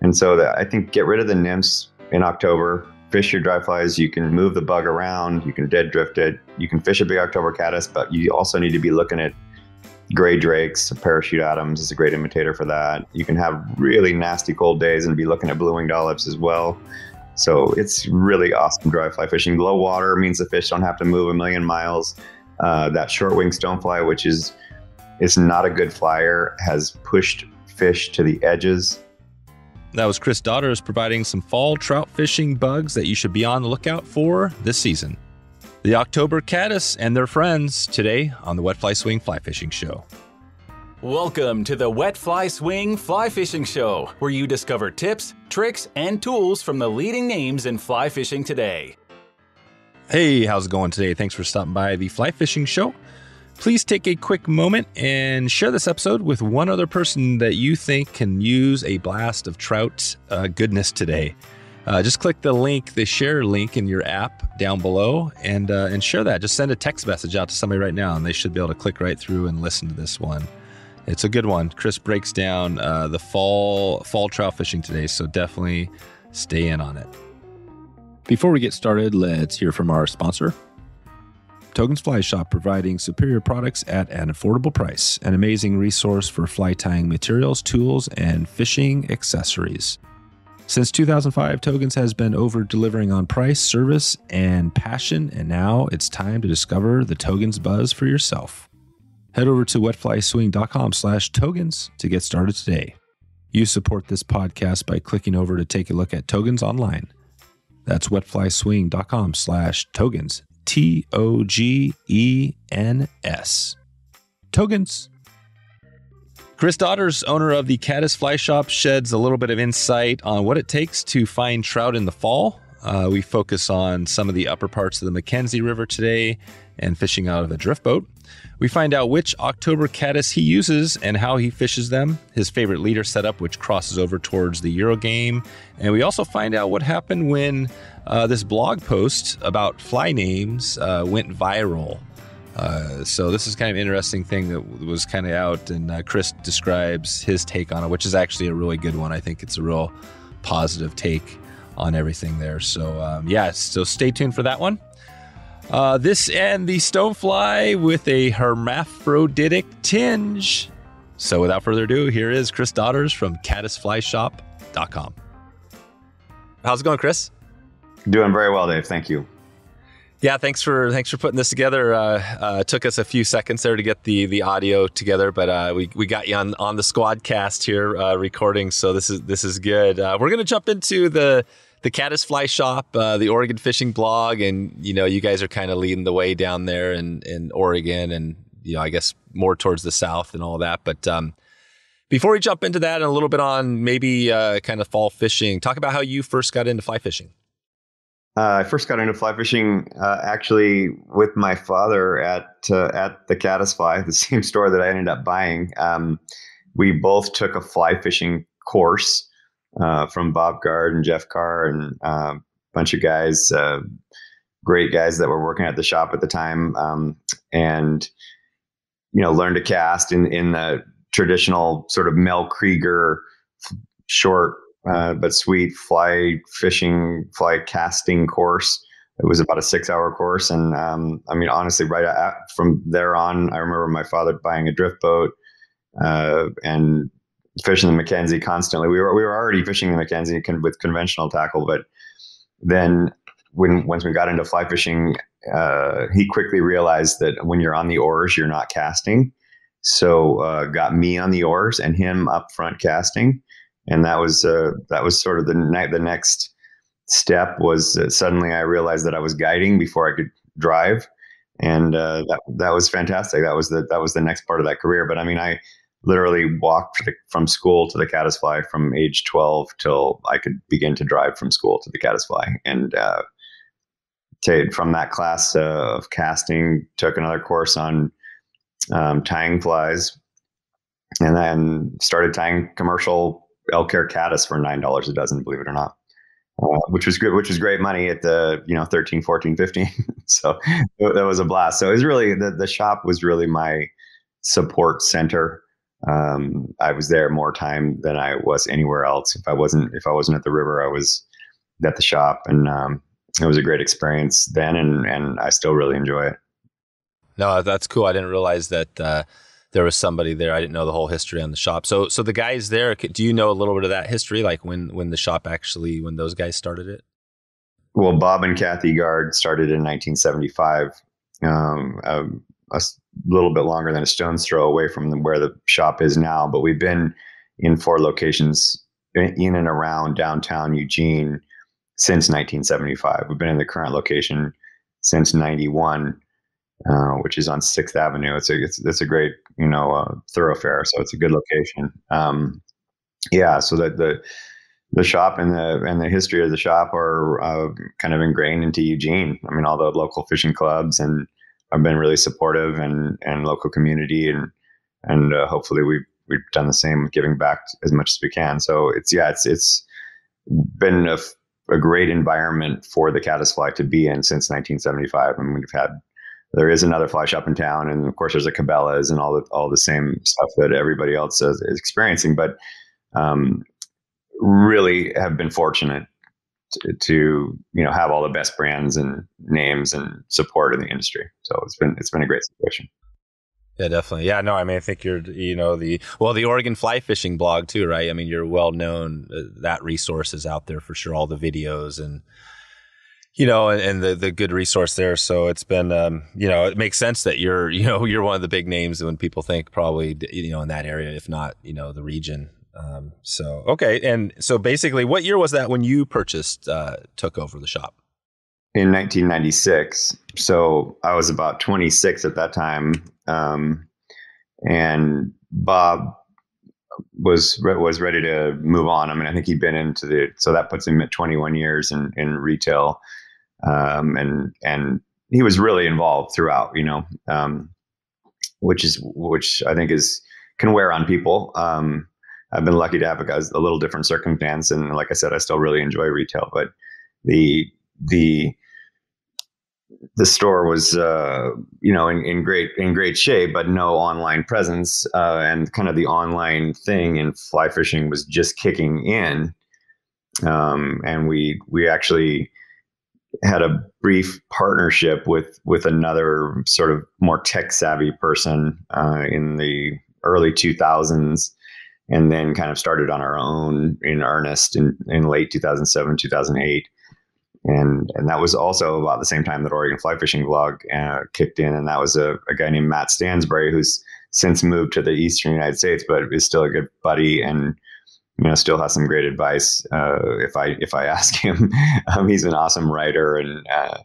And so that, I think get rid of the nymphs in October, fish your dry flies. You can move the bug around. You can dead drift it. You can fish a big October caddis, but you also need to be looking at gray drakes. Parachute Adams is a great imitator for that. You can have really nasty cold days and be looking at blue winged olives as well. So it's really awesome dry fly fishing. Low water means the fish don't have to move a million miles. Uh, that short wing stonefly, which is is not a good flyer, has pushed fish to the edges. That was Chris Daughters providing some fall trout fishing bugs that you should be on the lookout for this season. The October Caddis and their friends today on the Wet Fly Swing Fly Fishing Show. Welcome to the Wet Fly Swing Fly Fishing Show, where you discover tips, tricks, and tools from the leading names in fly fishing today. Hey, how's it going today? Thanks for stopping by the Fly Fishing Show. Please take a quick moment and share this episode with one other person that you think can use a blast of trout uh, goodness today. Uh, just click the link, the share link in your app down below, and uh, and share that. Just send a text message out to somebody right now, and they should be able to click right through and listen to this one. It's a good one. Chris breaks down uh, the fall fall trout fishing today, so definitely stay in on it. Before we get started, let's hear from our sponsor. Togen's Fly Shop providing superior products at an affordable price, an amazing resource for fly tying materials, tools, and fishing accessories. Since 2005, Togens has been over delivering on price, service, and passion, and now it's time to discover the Togens buzz for yourself. Head over to wetflyswing.com slash togens to get started today. You support this podcast by clicking over to take a look at Togens online. That's wetflyswing.com slash togens, T O G E N S. Togens. Chris Daughters, owner of the Caddis Fly Shop, sheds a little bit of insight on what it takes to find trout in the fall. Uh, we focus on some of the upper parts of the McKenzie River today and fishing out of a drift boat. We find out which October caddis he uses and how he fishes them, his favorite leader setup, which crosses over towards the Euro game. And we also find out what happened when uh, this blog post about fly names uh, went viral. Uh, so this is kind of an interesting thing that was kind of out, and uh, Chris describes his take on it, which is actually a really good one. I think it's a real positive take on everything there. So um, yeah, so stay tuned for that one. Uh, this and the stonefly with a hermaphroditic tinge. So without further ado, here is Chris Daughters from caddisflyshop.com. How's it going, Chris? Doing very well, Dave. Thank you. Yeah, thanks for thanks for putting this together. Uh, uh, took us a few seconds there to get the the audio together, but uh, we, we got you on on the SquadCast here uh, recording, so this is this is good. Uh, we're gonna jump into the the Caddis Fly Shop, uh, the Oregon Fishing Blog, and you know you guys are kind of leading the way down there in in Oregon, and you know I guess more towards the south and all that. But um, before we jump into that, and a little bit on maybe kind of fall fishing, talk about how you first got into fly fishing. Uh, I first got into fly fishing uh, actually with my father at uh, at the Caddis Fly, the same store that I ended up buying. Um, we both took a fly fishing course uh, from Bob Gard and Jeff Carr and a um, bunch of guys, uh, great guys that were working at the shop at the time, um, and you know learned to cast in in the traditional sort of Mel Krieger short uh, but sweet fly fishing, fly casting course. It was about a six hour course. And um, I mean, honestly, right at, from there on, I remember my father buying a drift boat uh, and fishing the McKenzie constantly. We were, we were already fishing the McKenzie con- with conventional tackle, but then when once we got into fly fishing, uh, he quickly realized that when you're on the oars, you're not casting. So uh, got me on the oars and him up front casting and that was uh, that was sort of the ne- the next step was uh, suddenly I realized that I was guiding before I could drive, and uh, that that was fantastic. That was the that was the next part of that career. But I mean, I literally walked from school to the Caddisfly from age 12 till I could begin to drive from school to the Caddisfly, and uh, to, from that class uh, of casting, took another course on um, tying flies, and then started tying commercial elk hair caddis for nine dollars a dozen, believe it or not. Uh, which was which was great money at the you know 13, 14, 15. so that was a blast. So it was really the the shop was really my support center um, I was there more time than I was anywhere else. If I wasn't if I wasn't at the river, I was at the shop, and um, it was a great experience then, and and I still really enjoy it. No, that's cool. I didn't realize that uh, there was somebody there. I didn't know the whole history on the shop. So, so the guys there, do you know a little bit of that history, like when when the shop actually when those guys started it? Well, Bob and Kathy Gard started in 1975, um, a, little bit longer than a stone's throw away from the, where the shop is now. But we've been in four locations in and around downtown Eugene since 1975. We've been in the current location since 91, uh, which is on Sixth Avenue. It's a it's, it's a great you know uh, thoroughfare, so it's a good location. Um, yeah, so that the the shop and the and the history of the shop are uh, kind of ingrained into Eugene. I mean, all the local fishing clubs and have been really supportive and and local community and and uh, hopefully we've we've done the same, giving back as much as we can. So it's yeah, it's it's been a, a great environment for the caddisfly to be in since 1975. I mean, we've had there is another fly shop in town, and of course there's a Cabela's and all the all the same stuff that everybody else is, is experiencing, but um, really have been fortunate to, you know have all the best brands and names and support in the industry. So it's been it's been a great situation. Yeah, definitely. Yeah, no, I mean, I think you're, you know, the well, the Oregon fly fishing blog too, right? I mean, you're well known. Uh, that resource is out there for sure. All the videos and you know, and, and, the the good resource there. So it's been, um, you know, it makes sense that you're, you know, you're one of the big names when people think probably, you know, in that area, if not, you know, the region. Um, so okay, and so basically, what year was that when you purchased uh, took over the shop? In 1996. So I was about 26 at that time, um, and Bob was was ready to move on. I mean, I think he'd been into the so that puts him at 21 years in in retail, um, and and he was really involved throughout. You know, um, which is which I think is can wear on people. Um, I've been lucky to have a, a little different circumstance, and like I said, I still really enjoy retail. But the the the store was uh, you know in, in great in great shape, but no online presence, uh, and kind of the online thing in fly fishing was just kicking in. Um, and we we actually had a brief partnership with with another sort of more tech savvy person uh, in the early 2000s and then kind of started on our own in earnest in, in late 2007, 2008. And, and that was also about the same time that Oregon Fly Fishing Blog uh, kicked in. And that was a, a guy named Matt Stansbury, who's since moved to the Eastern United States, but is still a good buddy and you know still has some great advice uh, if I if I ask him. um, he's an awesome writer and uh,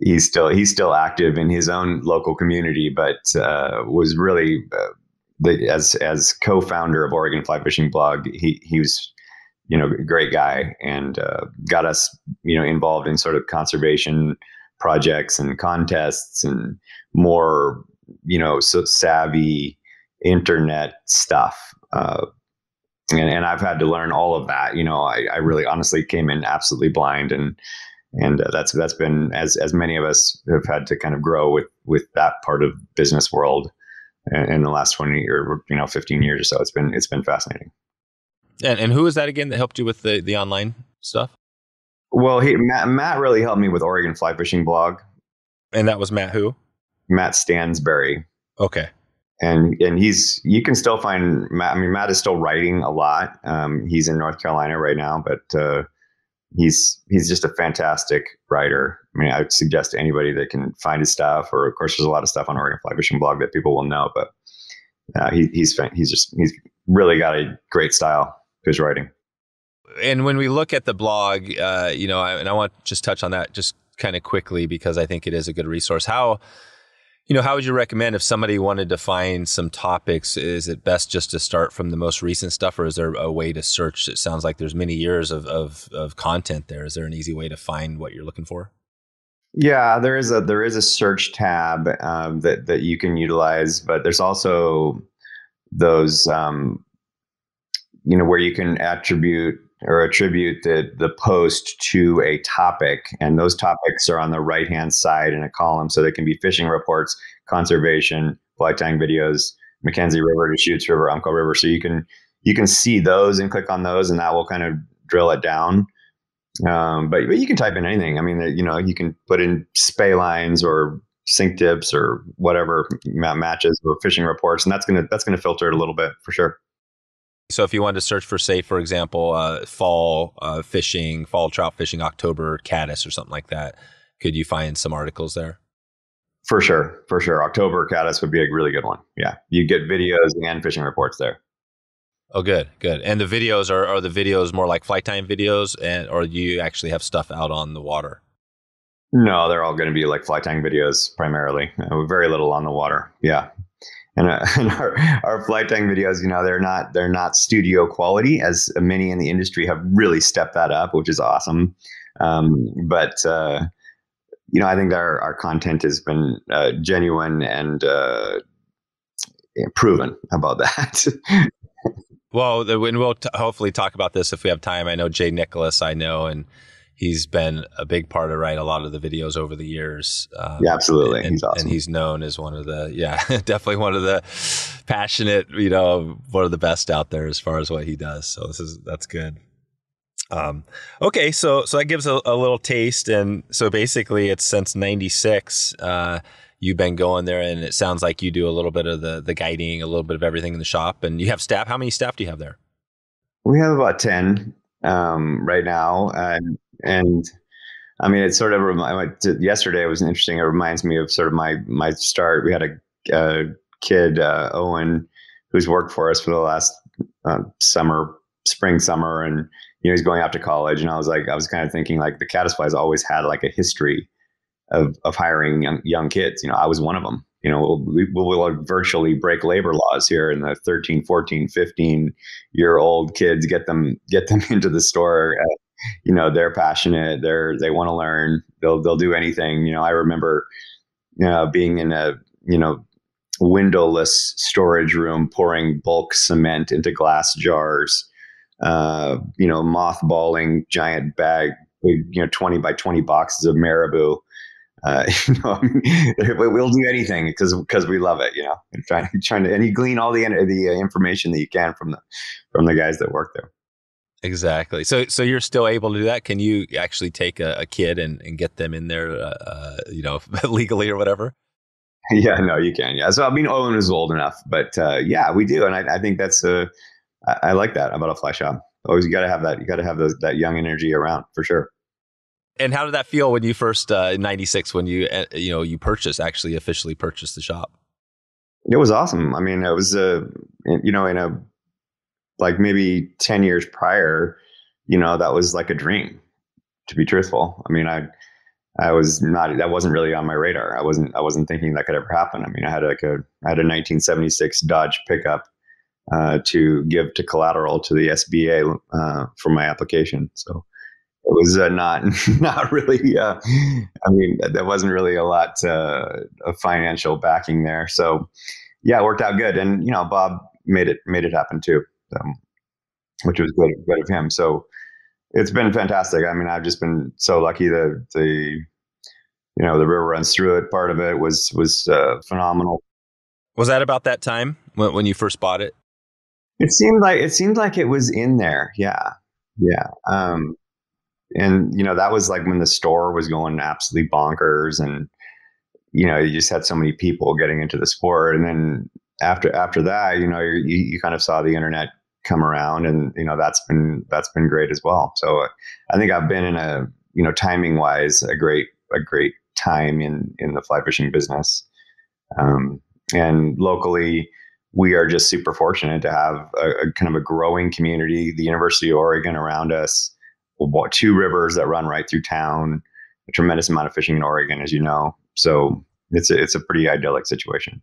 he's still he's still active in his own local community, but uh, was really uh, the, as as co-founder of Oregon Fly Fishing Blog, he he was you know a great guy and uh, got us you know involved in sort of conservation projects and contests and more you know so savvy internet stuff. Uh, and, and I've had to learn all of that. You know, I, I really honestly came in absolutely blind and and uh, that's that's been as as many of us have had to kind of grow with with that part of business world in the last 20 or you know 15 years or so it's been it's been fascinating. And, and who is that again that helped you with the the online stuff? Well he matt, matt really helped me with oregon fly fishing blog. And that was matt who? Matt stansbury okay. And and he's you can still find matt i mean matt is still writing a lot. Um, he's in north carolina right now but uh, he's he's just a fantastic writer. I mean, I would suggest to anybody that can find his stuff, or of course, there's a lot of stuff on Oregon Fly Fishing blog that people will know, but uh, he, he's he's just he's really got a great style to his writing. And when we look at the blog, uh, you know, I, and I want to just touch on that just kind of quickly because I think it is a good resource. How you know, how would you recommend if somebody wanted to find some topics? Is it best just to start from the most recent stuff, or is there a way to search? It sounds like there's many years of, of, of content there. Is there an easy way to find what you're looking for? Yeah, there is a there is a search tab um, that that you can utilize, but there's also those um, you know where you can attribute or attribute the, the post to a topic. And those topics are on the right hand side in a column. So they can be fishing reports, conservation, fly tying videos, McKenzie River, Deschutes River, Umpqua River. So you can you can see those and click on those, and that will kind of drill it down. Um, but but you can type in anything. I mean, you know, you can put in spey lines or sink tips or whatever matches or fishing reports, and that's gonna that's gonna filter it a little bit for sure. So if you wanted to search for, say, for example, uh, fall uh, fishing, fall trout fishing, October caddis or something like that, could you find some articles there? For sure, for sure. October caddis would be a really good one. Yeah, you get videos and fishing reports there. Oh, good, good. And the videos are are the videos more like fly tying videos, and or do you actually have stuff out on the water? No, they're all going to be like fly tying videos primarily. Uh, very little on the water. Yeah, and, uh, and our our fly tying videos, you know, they're not they're not studio quality as many in the industry have really stepped that up, which is awesome. Um, but uh, you know, I think our, our content has been uh, genuine and uh, proven about that. well, and we'll t- hopefully talk about this if we have time. I know Jay Nicholas, I know, and he's been a big part of right a lot of the videos over the years. Um, yeah, absolutely. And, he's awesome. and he's known as one of the yeah, definitely one of the passionate, you know, one of the best out there as far as what he does. So this is that's good. Um, okay, so so that gives a, a, little taste, and so basically, it's since '96 uh, you've been going there, and it sounds like you do a little bit of the the guiding, a little bit of everything in the shop, and you have staff. How many staff do you have there? We have about ten um, right now, and and I mean, it sort of yesterday was interesting. It reminds me of sort of my my start. We had a, a kid, uh, Owen, who's worked for us for the last uh, summer, spring, summer, and you know, he's going off to college. And I was like, I was kind of thinking like the Caddisfly has always had like a history of, of hiring young, young kids. You know, I was one of them. You know, we, will virtually break labor laws here in the 13, 14, 15 year old kids, get them, get them into the store. Uh, you know, they're passionate. They're, they want to learn. They'll, they'll do anything. You know, I remember, you know, being in a, you know, windowless storage room, pouring bulk cement into glass jars uh, you know, mothballing giant bag, you know, 20 by 20 boxes of marabou. Uh, you know, we'll do anything because because we love it, you know. And trying trying to and you glean all the the uh, information that you can from the from the guys that work there. Exactly. So so you're still able to do that. Can you actually take a, a kid and, and get them in there, uh, uh you know, legally or whatever? Yeah, no, you can. Yeah. So I mean, Owen is old enough, but uh, yeah, we do, and I, I think that's a I, I like that about a fly shop. Always, you got to have that. You got to have those, that young energy around for sure. And how did that feel when you first uh, in '96 when you uh, you know you purchased actually officially purchased the shop? It was awesome. I mean, it was a uh, you know in a like maybe ten years prior, you know that was like a dream. To be truthful, I mean, I I was not that wasn't really on my radar. I wasn't I wasn't thinking that could ever happen. I mean, I had like a I had a 1976 Dodge pickup uh, to give to collateral to the SBA uh, for my application. So it was uh, not not really. Uh, I mean, there wasn't really a lot uh, of financial backing there. So yeah, it worked out good, and you know, Bob made it made it happen too, um, which was good good of him. So it's been fantastic. I mean, I've just been so lucky that the you know the river runs through it. Part of it was was uh, phenomenal. Was that about that time when, when you first bought it? It seemed like it seemed like it was in there. Yeah, yeah. Um, and you know that was like when the store was going absolutely bonkers, and you know you just had so many people getting into the sport. And then after after that, you know you you kind of saw the internet come around, and you know that's been that's been great as well. So uh, I think I've been in a you know timing wise a great a great time in in the fly fishing business, um, and locally we are just super fortunate to have a, a, kind of a growing community, the University of Oregon around us, two rivers that run right through town, a tremendous amount of fishing in Oregon, as you know. So it's a, it's a pretty idyllic situation.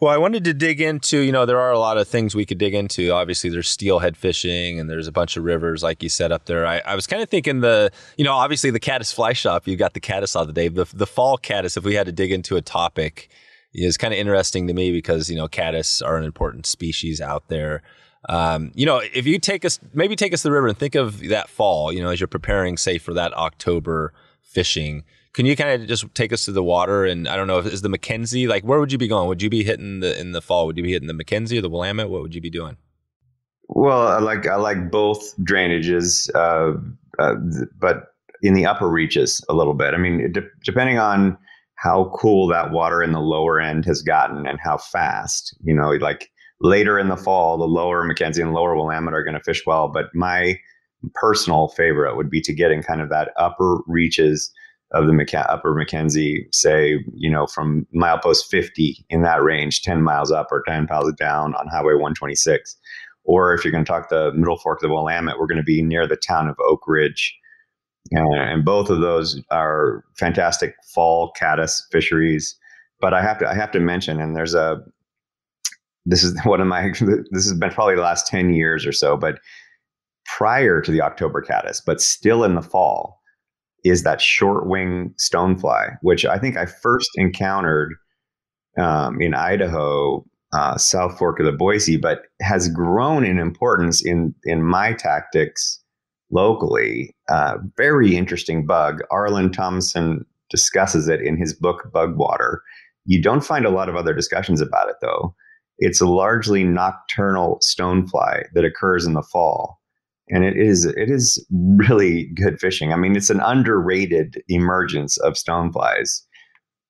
Well, I wanted to dig into, you know, there are a lot of things we could dig into. Obviously, there's steelhead fishing and there's a bunch of rivers, like you said up there. I, I was kind of thinking the, you know, obviously the caddis fly shop, You've got the caddis all the day. The, the fall caddis, if we had to dig into a topic, is kind of interesting to me because you know caddis are an important species out there. Um, you know, if you take us, maybe take us to the river and think of that fall. You know, as you're preparing, say, for that October fishing, can you kind of just take us to the water? And I don't know, if is the McKenzie like where would you be going? Would you be hitting the in the fall? Would you be hitting the McKenzie or the Willamette? What would you be doing? Well, I like I like both drainages, uh, uh, but in the upper reaches a little bit. I mean, de- depending on how cool that water in the lower end has gotten and how fast, you know, like later in the fall, the lower McKenzie and lower Willamette are going to fish well. But my personal favorite would be to get in kind of that upper reaches of the upper McKenzie, say, you know, from milepost 50 in that range, 10 miles up or 10 miles down on Highway 126. Or if you're going to talk the middle fork of the Willamette, we're going to be near the town of Oakridge. Uh, and both of those are fantastic fall caddis fisheries. But I have to I have to mention, and there's a this is one of my this has been probably the last 10 years or so, but prior to the October caddis, but still in the fall, is that short wing stonefly, which I think I first encountered um, in Idaho, uh, South Fork of the Boise, but has grown in importance in in my tactics locally. Uh, very interesting bug. Arlen Thompson discusses it in his book Bug Water. You don't find a lot of other discussions about it though. It's a largely nocturnal stonefly that occurs in the fall. And it is it is really good fishing. I mean, it's an underrated emergence of stoneflies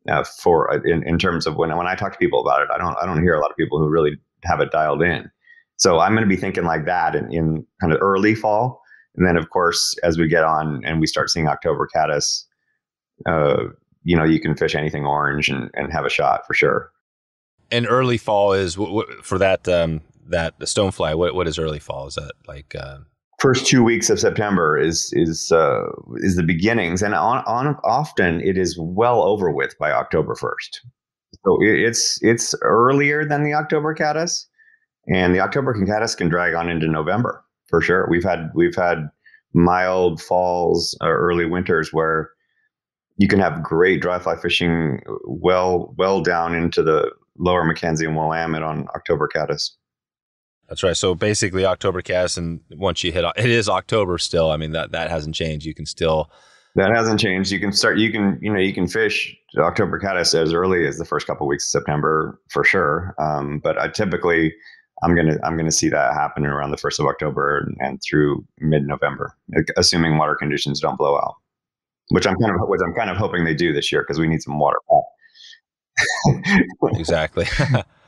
uh, for uh, in, in terms of when when I talk to people about it. I don't I don't hear a lot of people who really have it dialed in. So I'm going to be thinking like that in, in kind of early fall, and then of course as we get on and we start seeing October caddis, uh, you know, you can fish anything orange and, and have a shot for sure and early fall is w- w- for that um, that the stonefly. What what is early fall? Is that like uh... first two weeks of September is is uh, is the beginnings, and on, on often it is well over with by October first. So it's it's earlier than the October caddis, and the October caddis can drag on into November for sure. We've had we've had mild falls or early winters where you can have great dry fly fishing well well down into the lower McKenzie and Willamette on October caddis. That's right. So basically, October caddis, and once you hit it is October still. I mean that that hasn't changed. You can still that hasn't changed. You can start. You can you know you can fish October caddis as early as the first couple of weeks of September for sure. Um, but I typically I'm gonna I'm gonna see that happen around the first of October and, and through mid November, assuming water conditions don't blow out, which I'm kind of which I'm kind of hoping they do this year because we need some water exactly.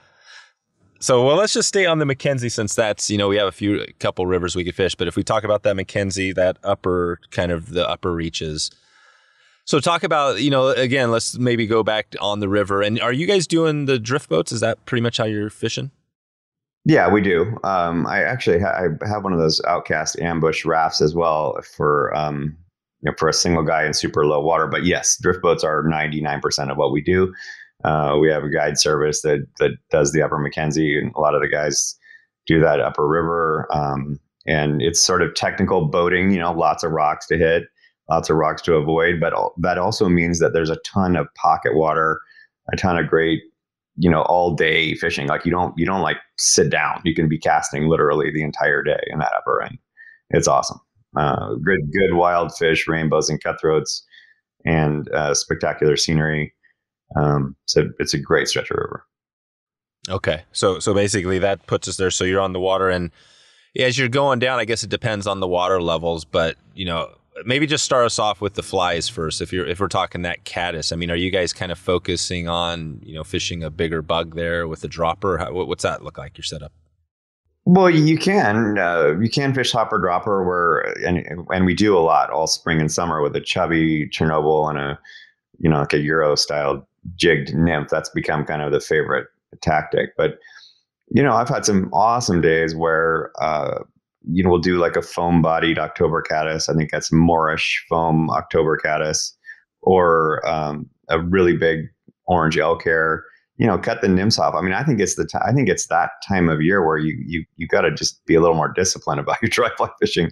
so, well, let's just stay on the McKenzie since that's, you know, we have a few, a couple rivers we could fish. But if we talk about that McKenzie, that upper kind of the upper reaches. So, talk about, you know, again, let's maybe go back on the river. And are you guys doing the drift boats? Is that pretty much how you're fishing? Yeah, we do. Um, I actually ha- I have one of those outcast ambush rafts as well for um, you know, for a single guy in super low water. But yes, drift boats are 99% of what we do. Uh, we have a guide service that that does the Upper McKenzie, and a lot of the guys do that Upper River. Um, and it's sort of technical boating. You know, lots of rocks to hit, lots of rocks to avoid. But that also means that there's a ton of pocket water, a ton of great, you know, all day fishing. Like you don't you don't like sit down. You can be casting literally the entire day in that upper end. It's awesome. Uh, good good wild fish, rainbows and cutthroats, and uh, spectacular scenery. Um, so it's a great stretch of river. Okay, so so basically that puts us there. So you're on the water, and as you're going down, I guess it depends on the water levels, but you know maybe just start us off with the flies first. If you're if we're talking that caddis, I mean, are you guys kind of focusing on you know fishing a bigger bug there with the dropper? How, what's that look like? Your setup? Well, you can uh, you can fish hopper dropper where and and we do a lot all spring and summer with a chubby Chernobyl and a you know like a Euro style jigged nymph. That's become kind of the favorite tactic. But you know, I've had some awesome days where uh, you know we'll do like a foam bodied October caddis. I think that's Morrish foam October caddis, or um, a really big orange elk hair. You know, cut the nymphs off. I mean, I think it's the t- I think it's that time of year where you you you got to just be a little more disciplined about your dry fly fishing,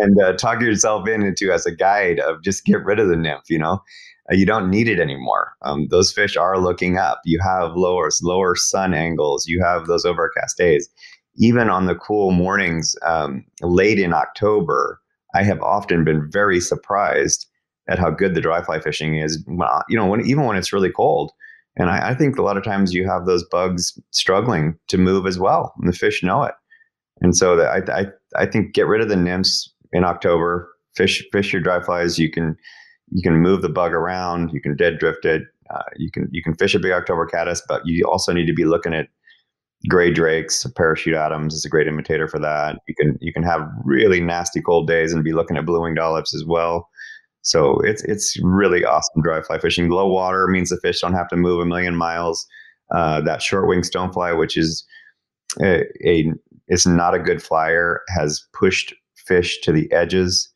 and uh, talk yourself in into as a guide of just get rid of the nymph. You know, you don't need it anymore. Um, those fish are looking up. You have lower lower sun angles. You have those overcast days. Even on the cool mornings um, late in October, I have often been very surprised at how good the dry fly fishing is. Well, You know, when, even when it's really cold. And I, I, think a lot of times you have those bugs struggling to move as well, and the fish know it. And so I, I, I think get rid of the nymphs in October. Fish, fish your dry flies. You can, you can move the bug around. You can dead drift it. Uh, you can, you can fish a big October caddis, but you also need to be looking at gray drakes, parachute Adams is a great imitator for that. You can, you can have really nasty cold days and be looking at blue winged olives as well. So it's it's really awesome dry fly fishing. Low water means the fish don't have to move a million miles. Uh, that short wing stonefly, which is a, a is not a good flyer, has pushed fish to the edges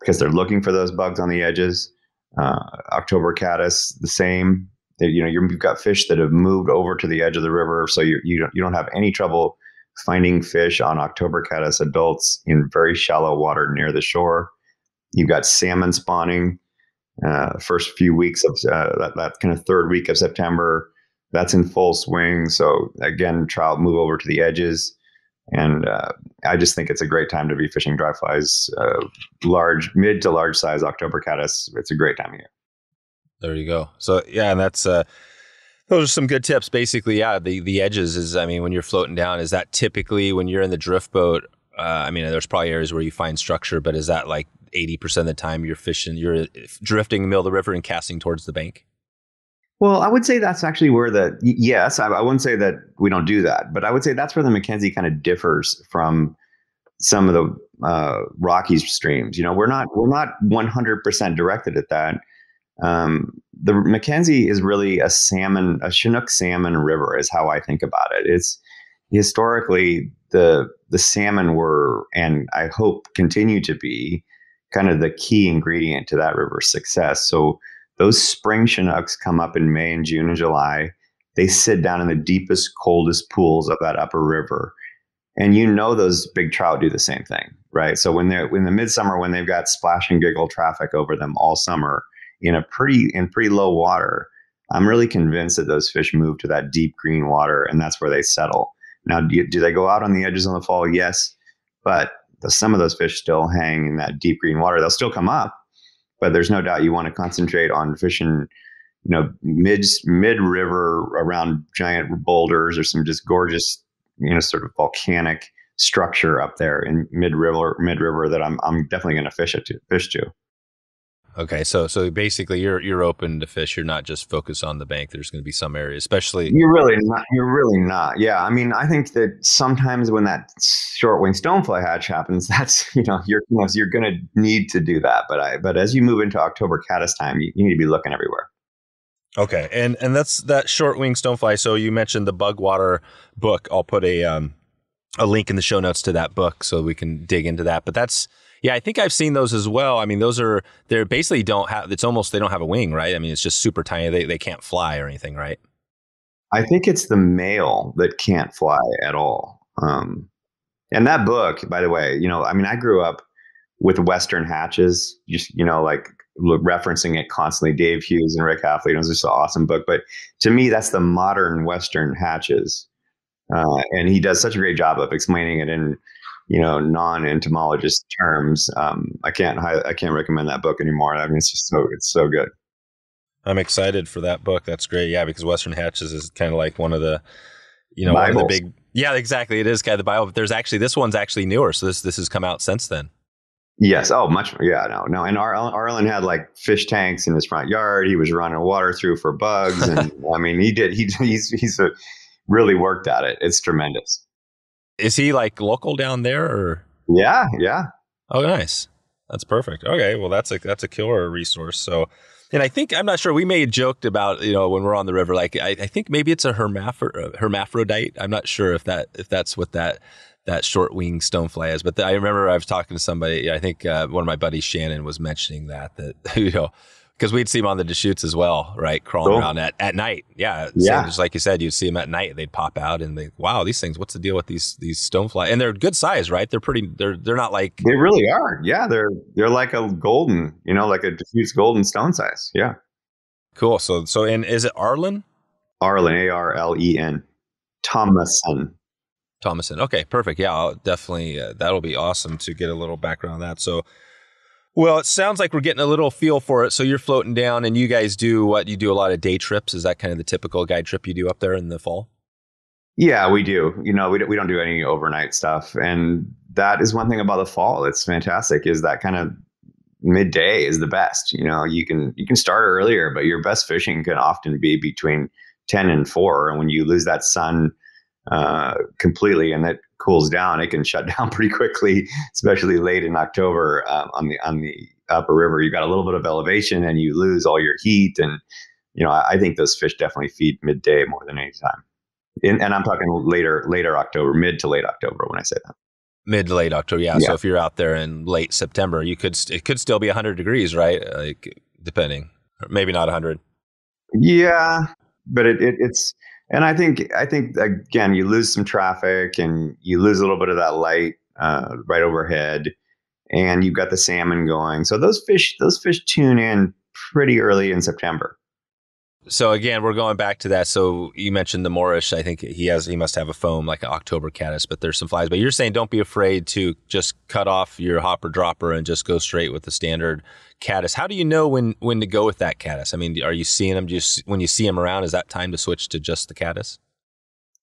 because they're looking for those bugs on the edges. Uh, October caddis, the same. They, you know, you've got fish that have moved over to the edge of the river, so you you don't you don't have any trouble finding fish on October caddis adults in very shallow water near the shore. You've got salmon spawning. Uh, first few weeks of uh, that, that kind of third week of September, that's in full swing. So again, trout move over to the edges, and uh, I just think it's a great time to be fishing dry flies, uh, large, mid to large size October caddis. It's a great time of year. There you go. So yeah, and that's uh, those are some good tips. Basically, yeah, the the edges is. I mean, when you're floating down, is that typically when you're in the drift boat? Uh, I mean, there's probably areas where you find structure, but is that like 80% of the time you're fishing, you're drifting in the middle of the river and casting towards the bank? Well, I would say that's actually where the, yes, I, I wouldn't say that we don't do that, but I would say that's where the McKenzie kind of differs from some of the uh, Rockies streams. You know, we're not, we're not 100% directed at that. Um, the McKenzie is really a salmon, a Chinook salmon river is how I think about it. It's historically the, the salmon were, and I hope continue to be kind of the key ingredient to that river's success. So those spring Chinooks come up in May and June and July. They sit down in the deepest, coldest pools of that upper river. And you know those big trout do the same thing, right? So when they're in the midsummer, when they've got splash and giggle traffic over them all summer in a pretty in pretty low water, I'm really convinced that those fish move to that deep green water, and that's where they settle. Now, do, do they go out on the edges in the fall? Yes, but the, some of those fish still hang in that deep green water. They'll still come up, but there's no doubt you want to concentrate on fishing, you know, mid mid river around giant boulders or some just gorgeous, you know, sort of volcanic structure up there in mid river mid river that I'm I'm definitely going to fish it to fish to. Okay, so so basically, you're you're open to fish. You're not just focused on the bank. There's going to be some areas, especially. You're really not. You're really not. Yeah, I mean, I think that sometimes when that short wing stonefly hatch happens, that's you know you're you know, you're going to need to do that. But I but as you move into October caddis time, you, you need to be looking everywhere. Okay, and and that's that short wing stonefly. So you mentioned the Bugwater book. I'll put a um a link in the show notes to that book so we can dig into that. But that's yeah, I think I've seen those as well. I mean, those are they're basically don't have. It's almost they don't have a wing, right? I mean, it's just super tiny. They they can't fly or anything, right? I think it's the male that can't fly at all. Um, and that book, by the way, you know, I mean, I grew up with Western hatches, just you know, like referencing it constantly. Dave Hughes and Rick Hafele. It was just an awesome book. But to me, that's the modern Western hatches, uh, and he does such a great job of explaining it in you know non-entomologist terms um, i can't i can't recommend that book anymore i mean it's just so it's so good i'm excited for that book that's great yeah because western hatches is kind of like one of the you know Bibles. one of the big yeah exactly it is kind of the bible but there's actually this one's actually newer so this this has come out since then Yes. Oh, much. Yeah. No. No. And Ar- Arlen had like fish tanks in his front yard. He was running water through for bugs, and I mean, he did. He he's he's a, really worked at it. It's tremendous. Is he like local down there or? Yeah, yeah. Oh, nice. That's perfect. Okay, well, that's a that's a killer resource. So, and I think I'm not sure. We may have joked about you know when we're on the river, like I, I think maybe it's a hermaphro- hermaphrodite. I'm not sure if that if that's what that that short wing stonefly is. But the, I remember I was talking to somebody. I think uh, one of my buddies, Shannon, was mentioning that that you know because we'd see them on the Deschutes as well, right? Crawling cool. around at, at night. Yeah. Yeah. just like you said, you'd see them at night. They'd pop out and they, wow, these things, what's the deal with these, these stonefly? And they're good size, right? They're pretty, they're, they're not like. They really are. Yeah. They're, they're like a golden, you know, like a Deschutes golden stone size. Yeah. Cool. So, so, and is it Arlen? Arlen, A R L E N. Thompson. Thompson. Okay. Perfect. Yeah. I'll definitely, uh, that'll be awesome to get a little background on that. So, Well, it sounds like we're getting a little feel for it. So you're floating down, and you guys do what? You do a lot of day trips. Is that kind of the typical guide trip you do up there in the fall? Yeah, we do. You know, we, we don't do any overnight stuff. And that is one thing about the fall. It's fantastic is that kind of midday is the best. You know, you can, you can start earlier, but your best fishing can often be between 10 and four. And when you lose that sun uh, completely and that cools down, it can shut down pretty quickly, especially late in October um, on the, on the upper river. You've got a little bit of elevation and you lose all your heat. And, you know, I, I think those fish definitely feed midday more than any time. In, and I'm talking later, later October, mid to late October when I say that. Mid to late October, yeah. yeah. So if you're out there in late September, you could it could still be 100 degrees, right? Like depending, maybe not 100. Yeah, but it, it it's and I think I think again you lose some traffic and you lose a little bit of that light uh, right overhead, and you've got the salmon going. So those fish those fish tune in pretty early in September. So again, we're going back to that. So you mentioned the Morrish. I think he has he must have a foam like an October caddis, but there's some flies. But you're saying don't be afraid to just cut off your hopper dropper and just go straight with the standard caddis. How do you know when when to go with that caddis? I mean, are you seeing them just when you see them around? Is that time to switch to just the caddis?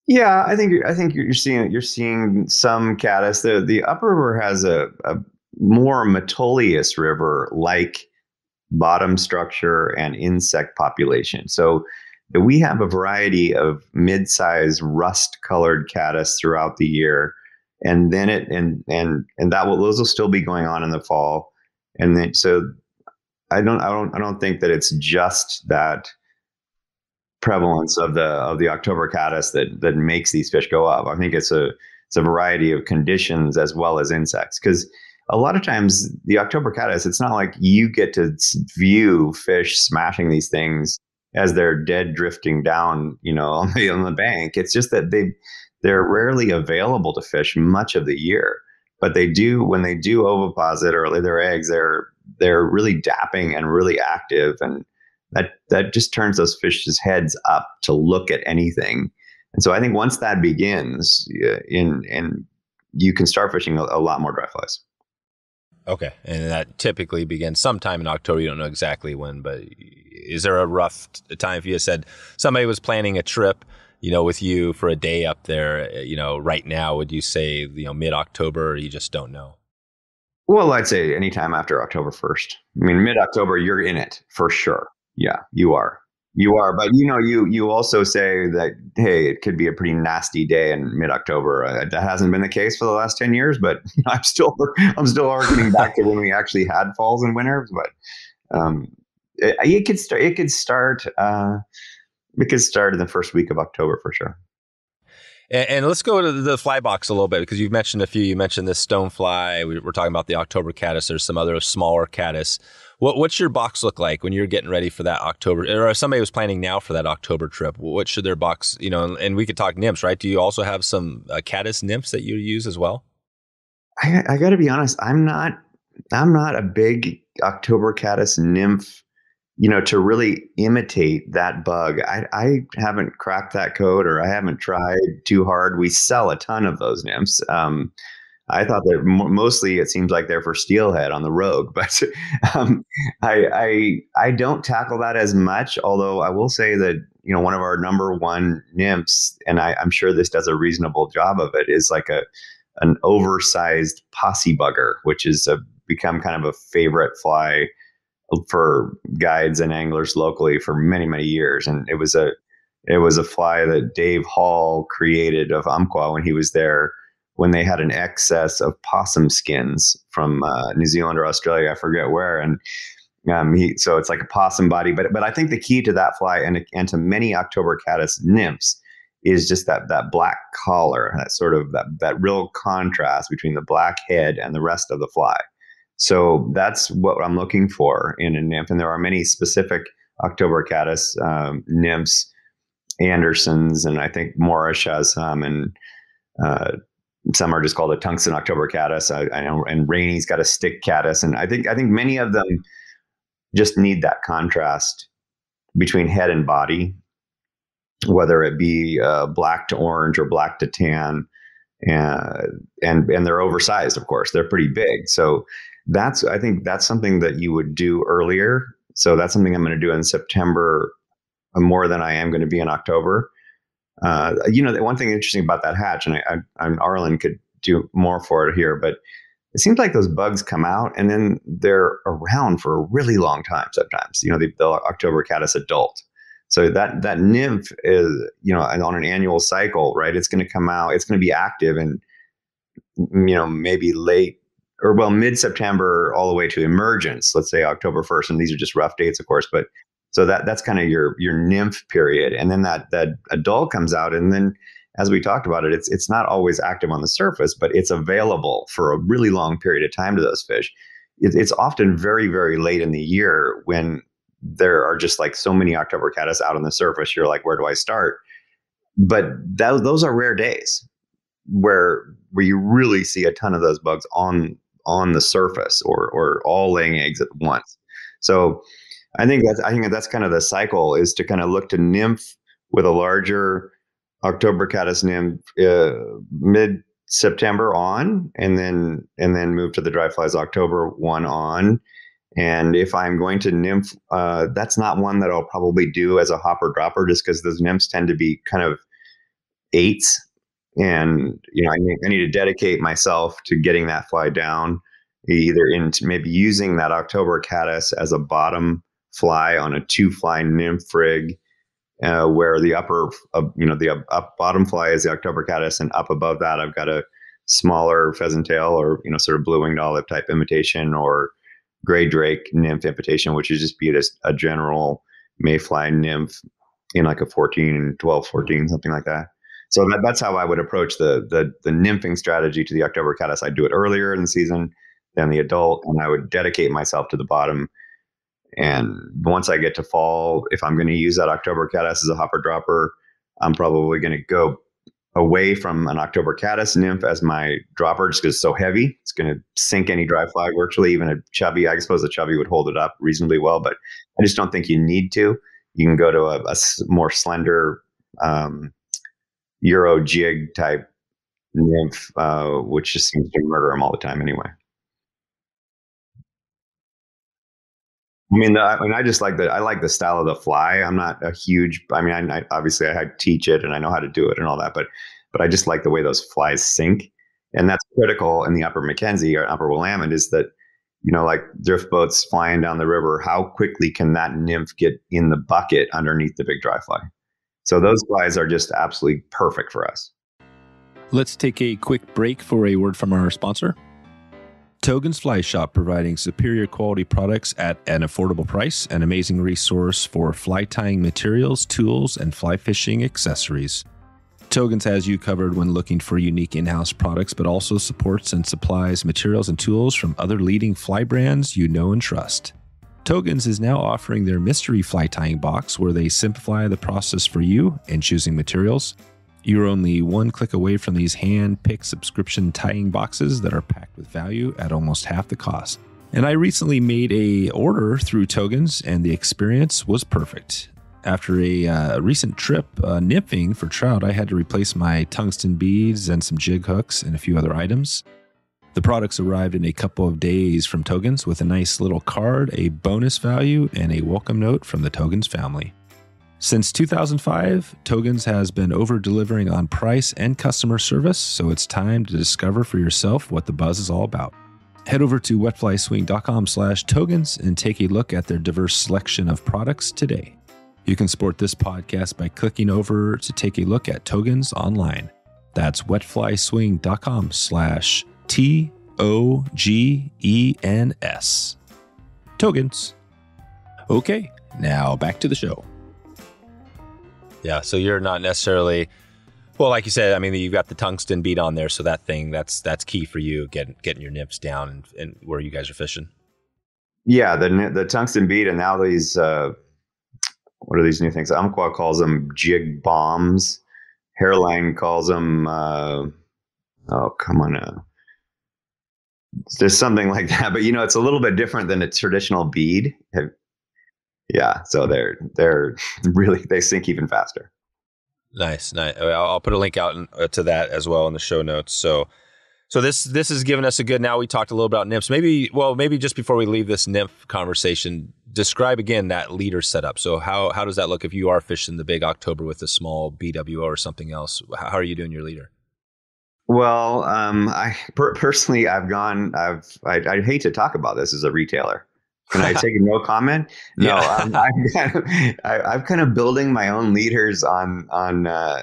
Yeah, I think I think you're seeing you're seeing some caddis. The the upper river has a, a more Metolius river like bottom structure and insect population. So uh, we have a variety of mid-sized rust-colored caddis throughout the year, and then it and and and that will those will still be going on in the fall, and then so I don't I don't I don't think that it's just that prevalence of the of the October caddis that that makes these fish go up. I think it's a it's a variety of conditions as well as insects because a lot of times the October caddis, it's not like you get to view fish smashing these things as they're dead drifting down, you know, on the on the bank. It's just that they they're rarely available to fish much of the year. But they do when they do oviposit or lay their eggs, they're they're really dapping and really active and that that just turns those fish's heads up to look at anything. And so I think once that begins, in in you can start fishing a, a lot more dry flies. Okay, and that typically begins sometime in October. You don't know exactly when, but is there a rough time? If you said somebody was planning a trip, you know, with you for a day up there, eh, you know, right now, would you say you know mid October? Or you just don't know. Well, I'd say anytime after October first. I mean, mid October, you're in it for sure. Yeah, you are. You are, but you know, you you also say that hey, it could be a pretty nasty day in mid October. Uh, that hasn't been the case for the last ten years, but I'm still I'm still harkening back to when we actually had falls and winters. But um, it, it could start. It could start. Uh, it could start in the first week of October for sure. And, and, let's go to the fly box a little bit because you've mentioned a few. You mentioned this stonefly. We, are talking about the October caddis. There's some other smaller caddis. What, what's your box look like when you're getting ready for that October? Or somebody was planning now for that October trip, what should their box, you know, and, and we could talk nymphs, right? Do you also have some uh, caddis nymphs that you use as well? I, I got to be honest. I'm not. I'm not a big October caddis nymph. You know, to really imitate that bug, I, I haven't cracked that code, or I haven't tried too hard. We sell a ton of those nymphs. Um, I thought that mostly it seems like they're for steelhead on the rogue, but um, I, I I don't tackle that as much. Although I will say that you know one of our number one nymphs, and I, I'm sure this does a reasonable job of it, is like a an oversized possum bugger, which is a, become kind of a favorite fly for guides and anglers locally for many many years, and it was a it was a fly that Dave Hall created of Umpqua when he was there when they had an excess of possum skins from uh, New Zealand or Australia, I forget where, and um, he, so it's like a possum body. But but I think the key to that fly and and to many October caddis nymphs is just that that black collar, that sort of that that real contrast between the black head and the rest of the fly. So that's what I'm looking for in a nymph, and there are many specific October caddis um, nymphs, Andersons, and I think Morrish has some, and uh, some are just called a tungsten October caddis. I, I know, and Rainy's got a stick caddis, and I think I think many of them just need that contrast between head and body, whether it be uh, black to orange or black to tan, and and and they're oversized. Of course, they're pretty big. So that's I think that's something that you would do earlier. So that's something I'm going to do in September uh, more than I am going to be in October. Uh, you know, the one thing interesting about that hatch, and I, I, Arlen could do more for it here, but it seems like those bugs come out and then they're around for a really long time. Sometimes, you know, the, the October caddis adult. So that that nymph is, you know, on an annual cycle, right? It's going to come out. It's going to be active and you know maybe late or well mid September all the way to emergence. Let's say October first, and these are just rough dates, of course, but so that that's kind of your your nymph period, and then that that adult comes out, and then as we talked about it, it's it's not always active on the surface, but it's available for a really long period of time to those fish. It, it's often very very late in the year when there are just like so many October caddis out on the surface. You're like, where do I start? But that, those are rare days where where you really see a ton of those bugs on on the surface or or all laying eggs at once. So I think that's I think that's kind of the cycle is to kind of look to nymph with a larger October caddis nymph uh, mid September on, and then and then move to the dry flies October one on, and if I'm going to nymph, uh, that's not one that I'll probably do as a hopper dropper, just because those nymphs tend to be kind of eights, and you know I need, I need to dedicate myself to getting that fly down, either into maybe using that October caddis as a bottom fly on a two fly nymph rig, uh, where the upper, uh, you know, the up bottom fly is the October caddis, and up above that I've got a smaller pheasant tail or you know sort of blue winged olive type imitation or gray drake nymph imitation, which is just be a, a general mayfly nymph in like a 14, 12, 14, something like that. So that, that's how I would approach the, the the nymphing strategy to the October caddis. I'd do it earlier in the season than the adult, and I would dedicate myself to the bottom. And once I get to fall, if I'm going to use that October caddis as a hopper dropper, I'm probably going to go away from an October caddis nymph as my dropper just because it's so heavy. It's going to sink any dry fly virtually. Even a chubby, I suppose a chubby would hold it up reasonably well, but I just don't think you need to. You can go to a, a more slender um, Euro jig type nymph, uh, which just seems to murder them all the time anyway. I mean, I mean, I just like the I like the style of the fly. I'm not a huge. I mean, I, I obviously I teach it and I know how to do it and all that, but but I just like the way those flies sink, and that's critical in the Upper McKenzie or Upper Willamette is that you know like drift boats flying down the river. How quickly can that nymph get in the bucket underneath the big dry fly? So those flies are just absolutely perfect for us. Let's take a quick break for a word from our sponsor. Togens Fly Shop providing superior quality products at an affordable price, an amazing resource for fly tying materials, tools, and fly fishing accessories. Togens has you covered when looking for unique in house products, but also supports and supplies materials and tools from other leading fly brands you know and trust. Togens is now offering their mystery fly tying box where they simplify the process for you in choosing materials, you're only one click away from these hand picked subscription tying boxes that are packed with value at almost half the cost. And I recently made a order through Togens, and the experience was perfect. After a uh, recent trip uh, nymphing for trout, I had to replace my tungsten beads and some jig hooks and a few other items. The products arrived in a couple of days from Togens with a nice little card, a bonus value, and a welcome note from the Togens family. Since 2005, Togens has been over delivering on price and customer service, so it's time to discover for yourself what the buzz is all about. Head over to wetflyswing.com slash togens and take a look at their diverse selection of products today. You can support this podcast by clicking over to take a look at Togens online. That's wetflyswing.com slash T O G E N S. Togens. Okay, now back to the show. Yeah. So you're not necessarily well, like you said, I mean, you've got the tungsten bead on there, so that thing that's that's key for you getting getting your nymphs down and, and where you guys are fishing. Yeah, the the tungsten bead, and now these uh, what are these new things? Umpqua calls them jig bombs. Hareline calls them. Uh, oh, come on. Uh, there's something like that, but you know, it's a little bit different than a traditional bead. Yeah, so they're they're really they sink even faster. Nice, nice. I'll put a link out uh, to that as well in the show notes. So, So this this has given us a good. Now we talked a little about nymphs. Maybe well, maybe just before we leave this nymph conversation, describe again that leader setup. So how how does that look if you are fishing the big October with a small BWO or something else? How are you doing your leader? Well, um, I per- personally, I've gone. I've. I, I, hate to talk about this as a retailer. Can I take no comment? No, yeah. um, I'm, kind of, I, am kind of building my own leaders on on uh,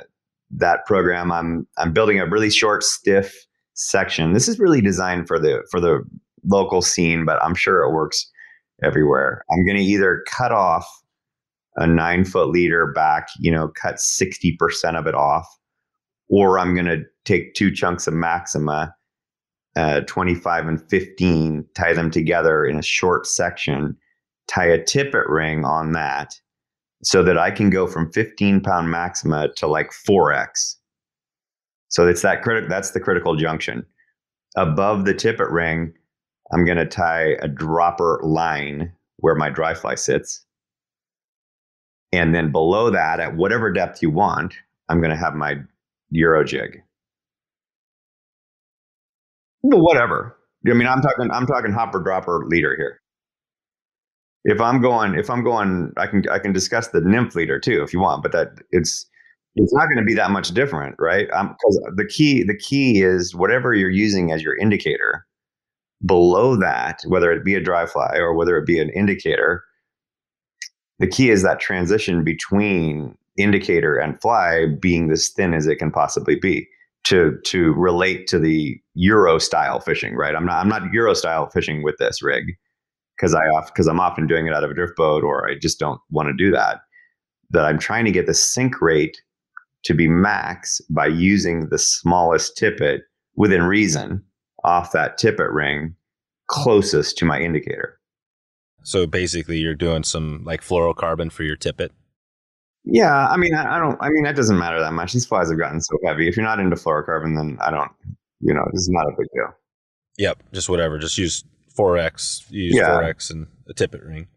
that program. I'm I'm building a really short, stiff section. This is really designed for the for the local scene, but I'm sure it works everywhere. I'm going to either cut off a nine foot leader back, you know, cut 60% of it off, or I'm going to take two chunks of Maxima, uh, 25 and 15, tie them together in a short section, tie a tippet ring on that so that I can go from 15 pound Maxima to like 4X. So it's that critical, that's the critical junction. Above the tippet ring, I'm going to tie a dropper line where my dry fly sits. And then below that, at whatever depth you want, I'm going to have my Euro jig. But whatever. I mean, I'm talking, I'm talking hopper dropper leader here. If I'm going, if I'm going, I can, I can discuss the nymph leader too, if you want, but that it's, it's not going to be that much different, right? Because um, the key, the key is whatever you're using as your indicator, below that, whether it be a dry fly or whether it be an indicator, the key is that transition between indicator and fly being as thin as it can possibly be to to relate to the Euro style fishing, right? I'm not I'm not Euro style fishing with this rig because I off because I'm often doing it out of a drift boat or I just don't want to do that. That I'm trying to get the sink rate to be max by using the smallest tippet within reason off that tippet ring closest to my indicator. So basically, you're doing some like fluorocarbon for your tippet. Yeah, I mean, I, I don't. I mean, that doesn't matter that much. These flies have gotten so heavy. If you're not into fluorocarbon, then I don't. You know, this is not a big deal. Yep, just whatever. Just use 4x. Use yeah. 4x and a tippet ring.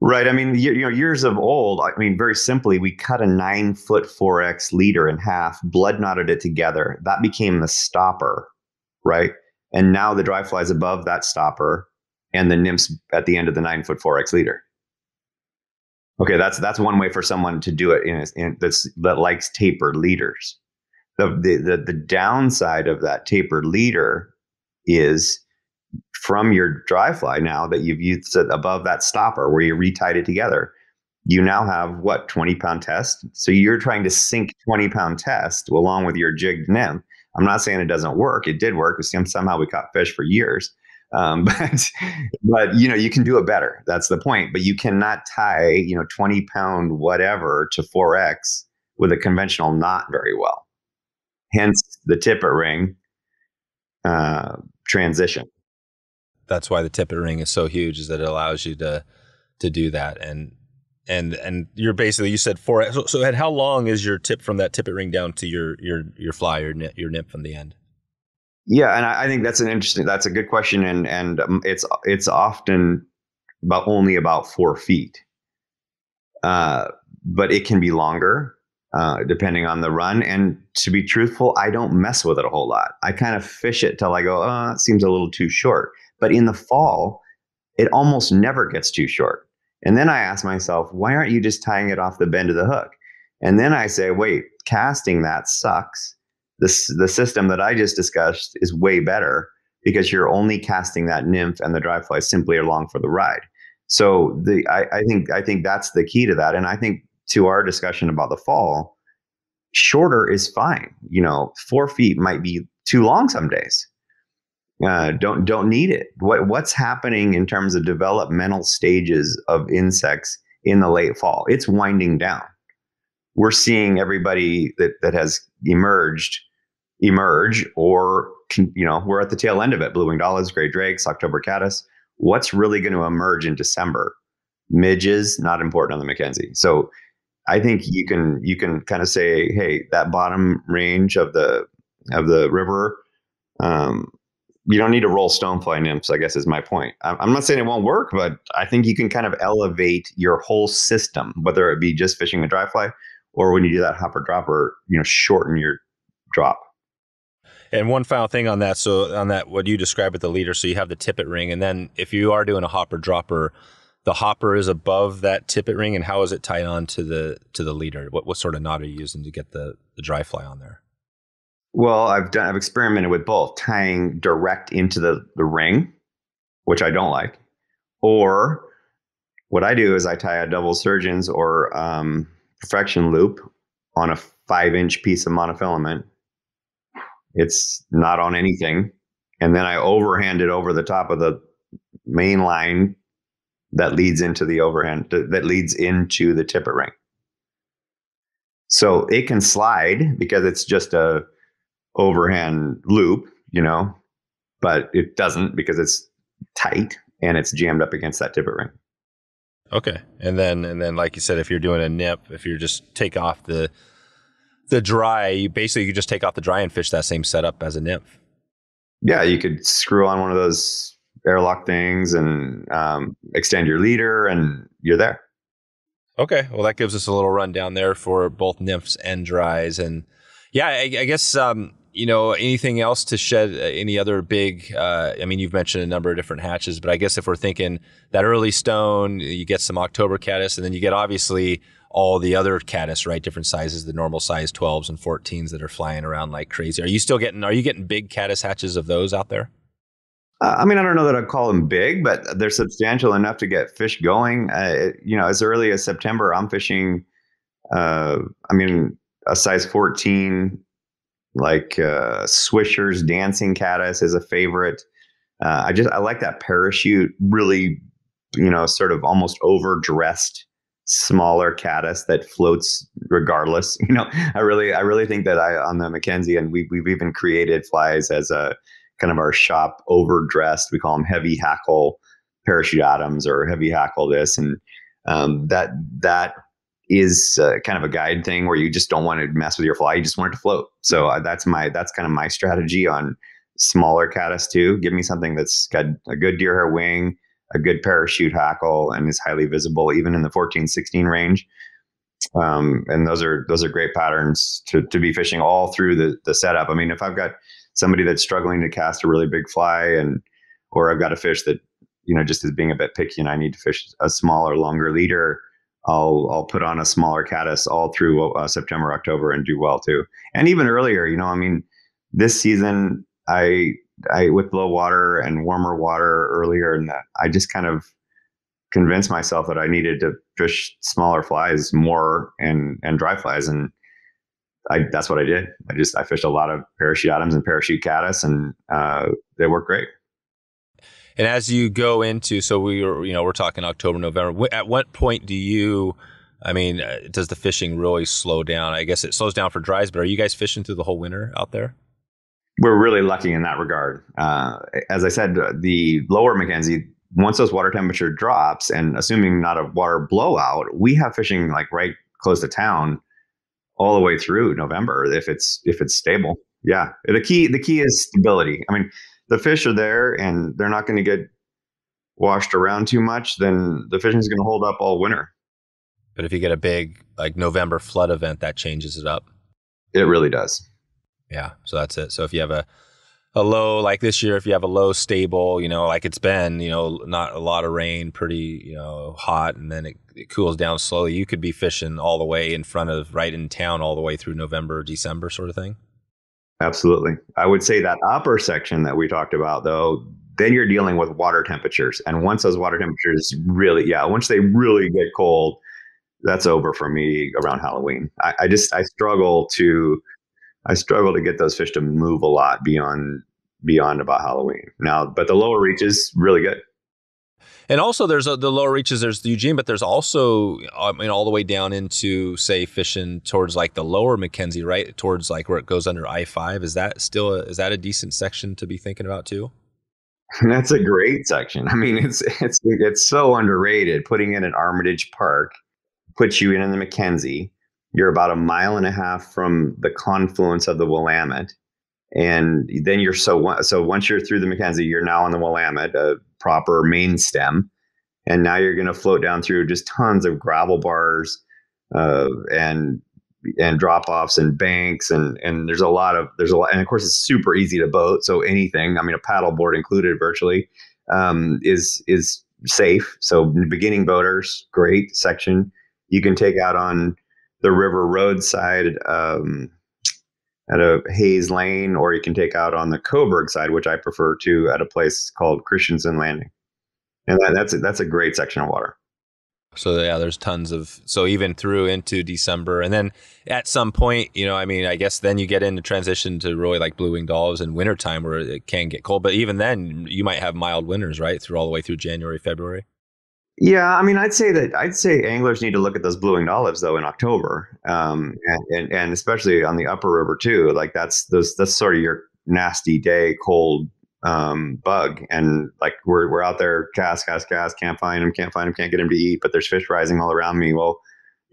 Right. I mean, you, you know, years of old. I mean, very simply, we cut a nine foot 4x leader in half, blood knotted it together. That became the stopper, right? And now the dry flies above that stopper and the nymphs at the end of the nine foot 4x leader. Okay, that's that's one way for someone to do it in, in that's, that likes tapered leaders. The, the, the, the downside of that tapered leader is from your dry fly now that you've used it above that stopper where you retied it together, you now have what, 20 pound test? So you're trying to sink 20 pound test along with your jigged nymph I'm not saying it doesn't work. It did work. Somehow we caught fish for years. Um, but but you know you can do it better. That's the point. But you cannot tie you know 20 pound whatever to 4x with a conventional knot very well. Hence the tippet ring uh, transition. That's why the tippet ring is so huge, is that it allows you to to do that. And and and you're basically you said four. So, so how long is your tip from that tippet ring down to your your your fly your nip, your nip from the end? Yeah, and I, I, think that's an interesting. That's a good question, and and um, it's it's often about only about four feet, uh, but it can be longer uh, depending on the run. And to be truthful, I don't mess with it a whole lot. I kind of fish it till I go, oh, it seems a little too short. But in the fall, it almost never gets too short. And then I ask myself, why aren't you just tying it off the bend of the hook? And then I say, wait, casting that sucks. This the system that I just discussed is way better because you're only casting that nymph and the dry fly simply along for the ride. So the I, I think I think that's the key to that. And I think to our discussion about the fall, shorter is fine. You know, four feet might be too long some days uh, don't don't need it. What what's happening in terms of developmental stages of insects in the late fall? It's winding down. We're seeing everybody that that has emerged emerge, or you know, we're at the tail end of it. Blue winged olives, gray drakes, October caddis. What's really going to emerge in December? Midges, not important on the McKenzie So I think you can you can kind of say, hey, that bottom range of the of the river um, you don't need to roll stonefly nymphs, I guess is my point. I'm not saying it won't work, but I think you can kind of elevate your whole system, whether it be just fishing a dry fly or when you do that hopper dropper, you know, shorten your drop. And one final thing on that. So on that, what you describe with the leader, so you have the tippet ring, and then if you are doing a hopper dropper, the hopper is above that tippet ring, and how is it tied on to the to the leader? What what sort of knot are you using to get the the dry fly on there? Well, I've done I've experimented with both tying direct into the the ring, which I don't like, or what I do is I tie a double surgeons or um, perfection loop on a five inch piece of monofilament it's not on anything. And then I overhand it over the top of the main line that leads into the overhand, that leads into the tippet ring. So it can slide because it's just a overhand loop, you know, but it doesn't because it's tight and it's jammed up against that tippet ring. Okay. And then and then like you said if you're doing a nip, if you're just take off the the dry, you basically you just take off the dry and fish that same setup as a nymph. Yeah, you could screw on one of those airlock things and um, extend your leader, and you're there. Okay, well that gives us a little rundown there for both nymphs and dries, and yeah, I, I guess um, you know anything else to shed uh, any other big. Uh, I mean, you've mentioned a number of different hatches, but I guess if we're thinking that early stone, you get some October caddis, and then you get obviously all the other caddis, right? Different sizes, the normal size 12s and 14s that are flying around like crazy. Are you still getting, are you getting big caddis hatches of those out there? Uh, I mean, I don't know that I'd call them big, but they're substantial enough to get fish going. Uh, you know, as early as September, I'm fishing, uh, I mean, a size 14, like uh, Swisher's Dancing Caddis is a favorite. Uh, I just, I like that parachute, really, you know, sort of almost overdressed smaller caddis that floats regardless. You know, I really, I really think that I on the McKenzie, and we we've even created flies as a kind of our shop overdressed. We call them heavy hackle parachute Adams or heavy hackle this, and um, that that is uh, kind of a guide thing where you just don't want to mess with your fly. You just want it to float. So uh, that's my that's kind of my strategy on smaller caddis too. Give me something that's got a good deer hair wing a good parachute hackle and is highly visible even in the 14 16 range um, and those are those are great patterns to, to be fishing all through the, the setup i mean if i've got somebody that's struggling to cast a really big fly and or i've got a fish that you know just is being a bit picky and i need to fish a smaller longer leader I'll I'll put on a smaller caddis all through uh, September October and do well too. And even earlier, you know, I mean, this season I I with low water and warmer water earlier, and I just kind of convinced myself that I needed to fish smaller flies more and and dry flies, and I that's what I did. I just I fished a lot of parachute Adams and parachute caddis, and uh, they work great. And as you go into, so we were, you know, we're talking October, November. At what point do you? I mean, uh, does the fishing really slow down? I guess it slows down for dries, but are you guys fishing through the whole winter out there? We're really lucky in that regard. Uh, as I said, the lower McKenzie, once those water temperature drops, and assuming not a water blowout, we have fishing like right close to town all the way through November if it's if it's stable. Yeah, the key the key is stability. I mean, the fish are there and they're not going to get washed around too much. Then the fishing is going to hold up all winter. But if you get a big like November flood event, that changes it up. It really does. Yeah. So that's it. So if you have a a low like this year, if you have a low stable, you know, like it's been, you know, not a lot of rain, pretty, you know, hot, and then it, it cools down slowly, you could be fishing all the way in front of right in town all the way through November, December sort of thing. Absolutely. I would say that upper section that we talked about though, then you're dealing with water temperatures. And once those water temperatures really, yeah, once they really get cold, that's over for me around Halloween. I, I just I struggle to I struggle to get those fish to move a lot beyond beyond about Halloween. Now, but the lower reaches really good. And also, there's a, the lower reaches. There's the Eugene, but there's also, I mean, all the way down into say fishing towards like the lower McKenzie, right towards like where it goes under I five. Is that still a, is that a decent section to be thinking about too? That's a great section. I mean, it's it's it's so underrated. Putting in an Armitage Park puts you in, in the McKenzie you're about a mile and a half from the confluence of the Willamette. And then you're so so once you're through the McKenzie, you're now on the Willamette, a proper main stem, and now you're going to float down through just tons of gravel bars, uh, and and drop offs and banks and and there's a lot of there's a lot and of course it's super easy to boat so anything I mean a paddle board included virtually um, is is safe. So beginning boaters great section. You can take out on the river roadside um, at a Hayes Lane, or you can take out on the Coburg side, which I prefer to, at a place called Christensen Landing, and that, that's a, that's a great section of water. So yeah, there's tons of so even through into December, and then at some point, you know, I mean, I guess then you get into transition to really like blue winged olives in wintertime where it can get cold. But even then, you might have mild winters, right, through all the way through January, February. Yeah, I mean, I'd say that I'd say anglers need to look at those blue winged olives though in October, um, and, and, and especially on the upper river too. Like that's those that's sort of your nasty day cold um, bug, and like we're we're out there cast cast cast can't find him can't find him can't get him to eat, but there's fish rising all around me. Well,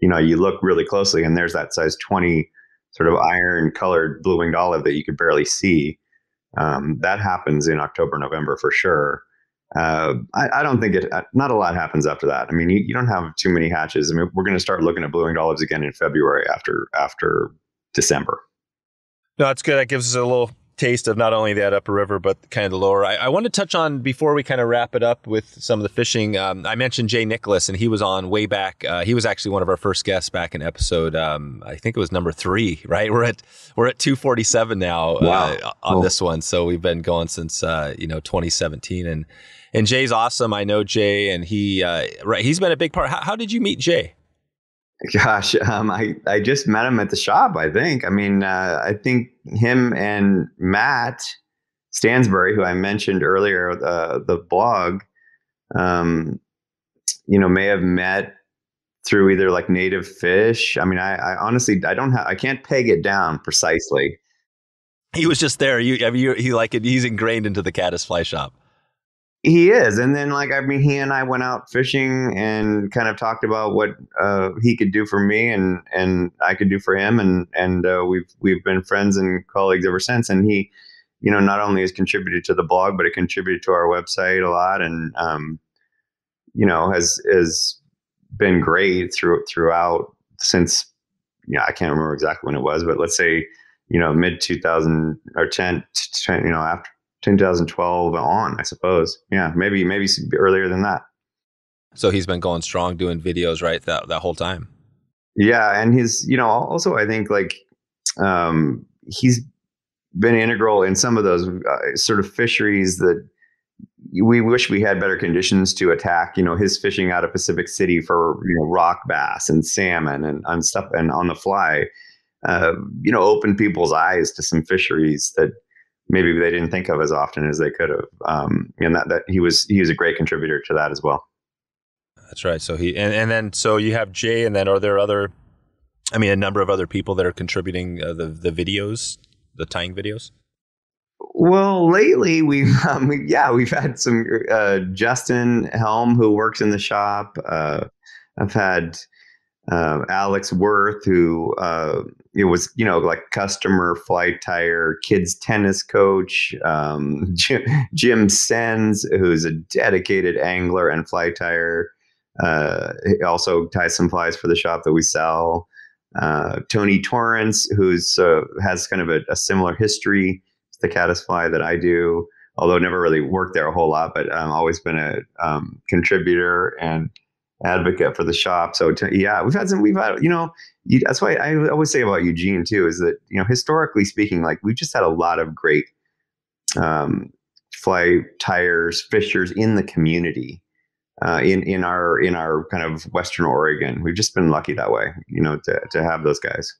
you know, you look really closely, and there's that size twenty sort of iron colored blue winged olive that you could barely see. Um, that happens in October November for sure. Uh, I, I, don't think it. Uh, not a lot happens after that. I mean, you, you don't have too many hatches. I mean, we're going to start looking at blue winged olives again in February after after December. No, that's good. That gives us a little taste of not only that upper river, but kind of the lower. I, I want to touch on before we kind of wrap it up with some of the fishing. Um, I mentioned Jay Nicholas, and he was on way back. Uh, he was actually one of our first guests back in episode. Um, I think it was number three. Right, we're at we're at two forty seven now wow. uh, on cool. this one. So we've been going since uh, you know twenty seventeen, and and Jay's awesome. I know Jay, and he uh, right. He's been a big part. How, how did you meet Jay? Gosh, um, I I just met him at the shop. I think. I mean, uh, I think him and Matt Stansbury, who I mentioned earlier, the the blog, um, you know, may have met through either like native fish. I mean, I, I honestly I don't have I can't peg it down precisely. He was just there. You, I mean, you, he like he's ingrained into the caddis fly shop. He is, and then like I mean, he and I went out fishing and kind of talked about what uh, he could do for me and and I could do for him, and and uh, we've we've been friends and colleagues ever since. And he, you know, not only has contributed to the blog, but it contributed to our website a lot, and um, you know, has has been great through throughout since. You know, I can't remember exactly when it was, but let's say you know mid 2000 or 10, 10 you know after 2012 on, I suppose. Yeah, maybe maybe earlier than that. So he's been going strong doing videos, right? That that whole time. Yeah, and he's you know also I think like um, he's been integral in some of those uh, sort of fisheries that we wish we had better conditions to attack. You know, his fishing out of Pacific City for you know rock bass and salmon and, and stuff and on the fly. Uh, you know, opened people's eyes to some fisheries that maybe they didn't think of as often as they could have. Um, and that, that he was he was a great contributor to that as well. That's right. So he and, and then so you have Jay, and then are there other? I mean, a number of other people that are contributing uh, the the videos, the tying videos. Well, lately we've um, we, yeah we've had some uh, Justin Helm who works in the shop. Uh, I've had uh, Alex Worth, who uh, it was you know like customer fly tier kids tennis coach, um, Jim, Sens, who's a dedicated angler and fly tier. Uh, also ties some flies for the shop that we sell. Uh, Tony Torrance, who's uh, has kind of a, a, similar history to the caddis fly that I do, although never really worked there a whole lot, but um, always been a um, contributor and advocate for the shop. So to, yeah, we've had some, we've had, you know, you, that's why I always say about Eugene too, is that, you know, historically speaking, like we've just had a lot of great um, fly tiers, fishers in the community. Uh, in in our in our kind of Western Oregon, we've just been lucky that way, you know, to to have those guys.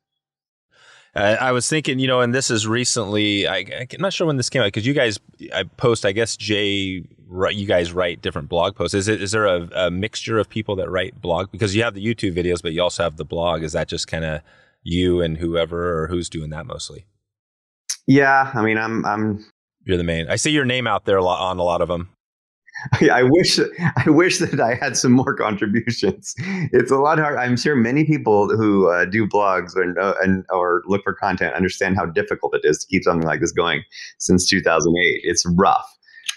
I was thinking, you know, and this is recently. I, am not sure when this came out because you guys, I post. I guess Jay, you guys write different blog posts. Is it is there a, a mixture of people that write blog because you have the YouTube videos, but you also have the blog? Is that just kind of you and whoever, or who's doing that mostly? Yeah, I mean, I'm I'm. You're the main. I see your name out there a lot on a lot of them. I wish I wish that I had some more contributions. It's a lot hard. I'm sure many people who uh, do blogs and uh, and or look for content understand how difficult it is to keep something like this going since 2008. It's rough.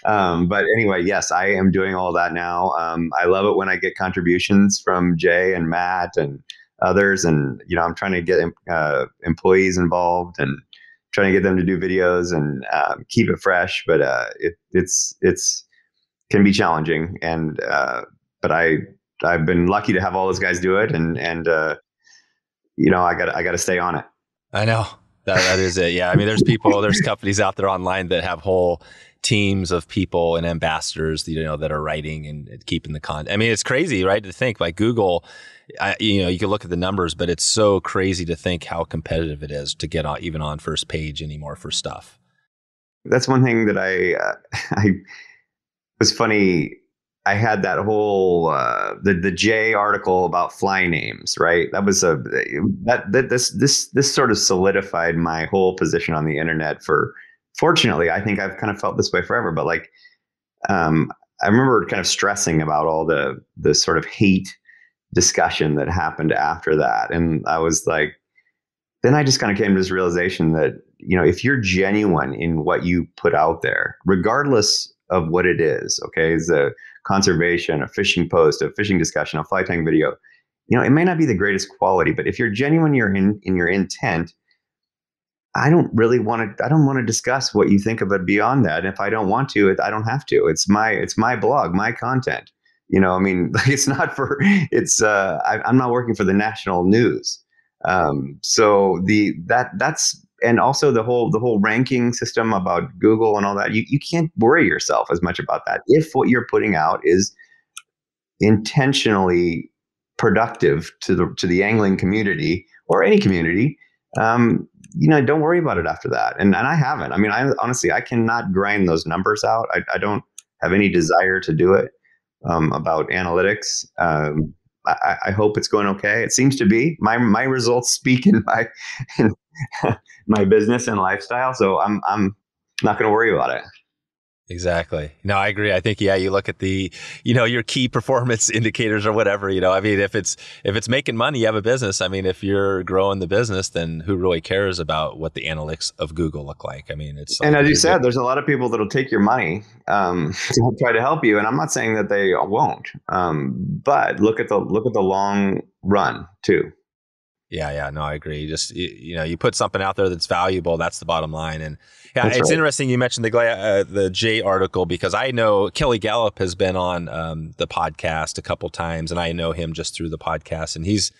Um, but anyway, yes, I am doing all that now. Um, I love it when I get contributions from Jay and Matt and others, and you know, I'm trying to get uh, employees involved and trying to get them to do videos and um, keep it fresh. But uh, it, it's it's can be challenging, and uh, but I I've been lucky to have all those guys do it, and and uh, you know, I got I got to stay on it. I know that that is it. Yeah, I mean, there's people, there's companies out there online that have whole teams of people and ambassadors, you know, that are writing and keeping the content. I mean, it's crazy, right? To think like Google, I, you know, you can look at the numbers, but it's so crazy to think how competitive it is to get on, even on first page anymore for stuff. That's one thing that I, uh, I was funny I had that whole uh, the the Jay article about fly names, right? That was a that, that this this this sort of solidified my whole position on the internet. For fortunately, I think I've kind of felt this way forever. But like, um, I remember kind of stressing about all the the sort of hate discussion that happened after that, and I was like, then I just kind of came to this realization that you know if you're genuine in what you put out there, regardless of what it is, okay, is a conservation, a fishing post, a fishing discussion, a fly tying video, you know, it may not be the greatest quality, but if you're genuine you're in, in your intent, I don't really want to. I don't want to discuss what you think of it beyond that. if I don't want to, I don't have to. It's my it's my blog, my content. You know, I mean, like it's not for. It's uh, I, am not working for the national news. Um, so the that that's and also the whole the whole ranking system about Google and all that. You you can't worry yourself as much about that if what you're putting out is intentionally productive to the to the angling community or any community. Um, you know, don't worry about it after that. And and I haven't. I mean, I honestly I cannot grind those numbers out. I, I don't have any desire to do it um, about analytics. Um, I, I, hope it's going okay. It seems to be. My my results speak in my in my business and lifestyle. So I'm I'm not going to worry about it. Exactly. No, I agree. I think yeah, you look at the, you know, your key performance indicators or whatever, you know. I mean, if it's if it's making money, you have a business. I mean, if you're growing the business, then who really cares about what the analytics of Google look like? I mean, it's And as you said, there's a lot of people that'll take your money um, to try to help you, and I'm not saying that they won't. Um, but look at the look at the long run too. Yeah, yeah, no, I agree. You just you, you, know, you put something out there that's valuable. That's the bottom line. And yeah, that's it's right. interesting you mentioned the uh, the Jay article because I know Kelly Galloup has been on um, the podcast a couple times, and I know him just through the podcast, and he's.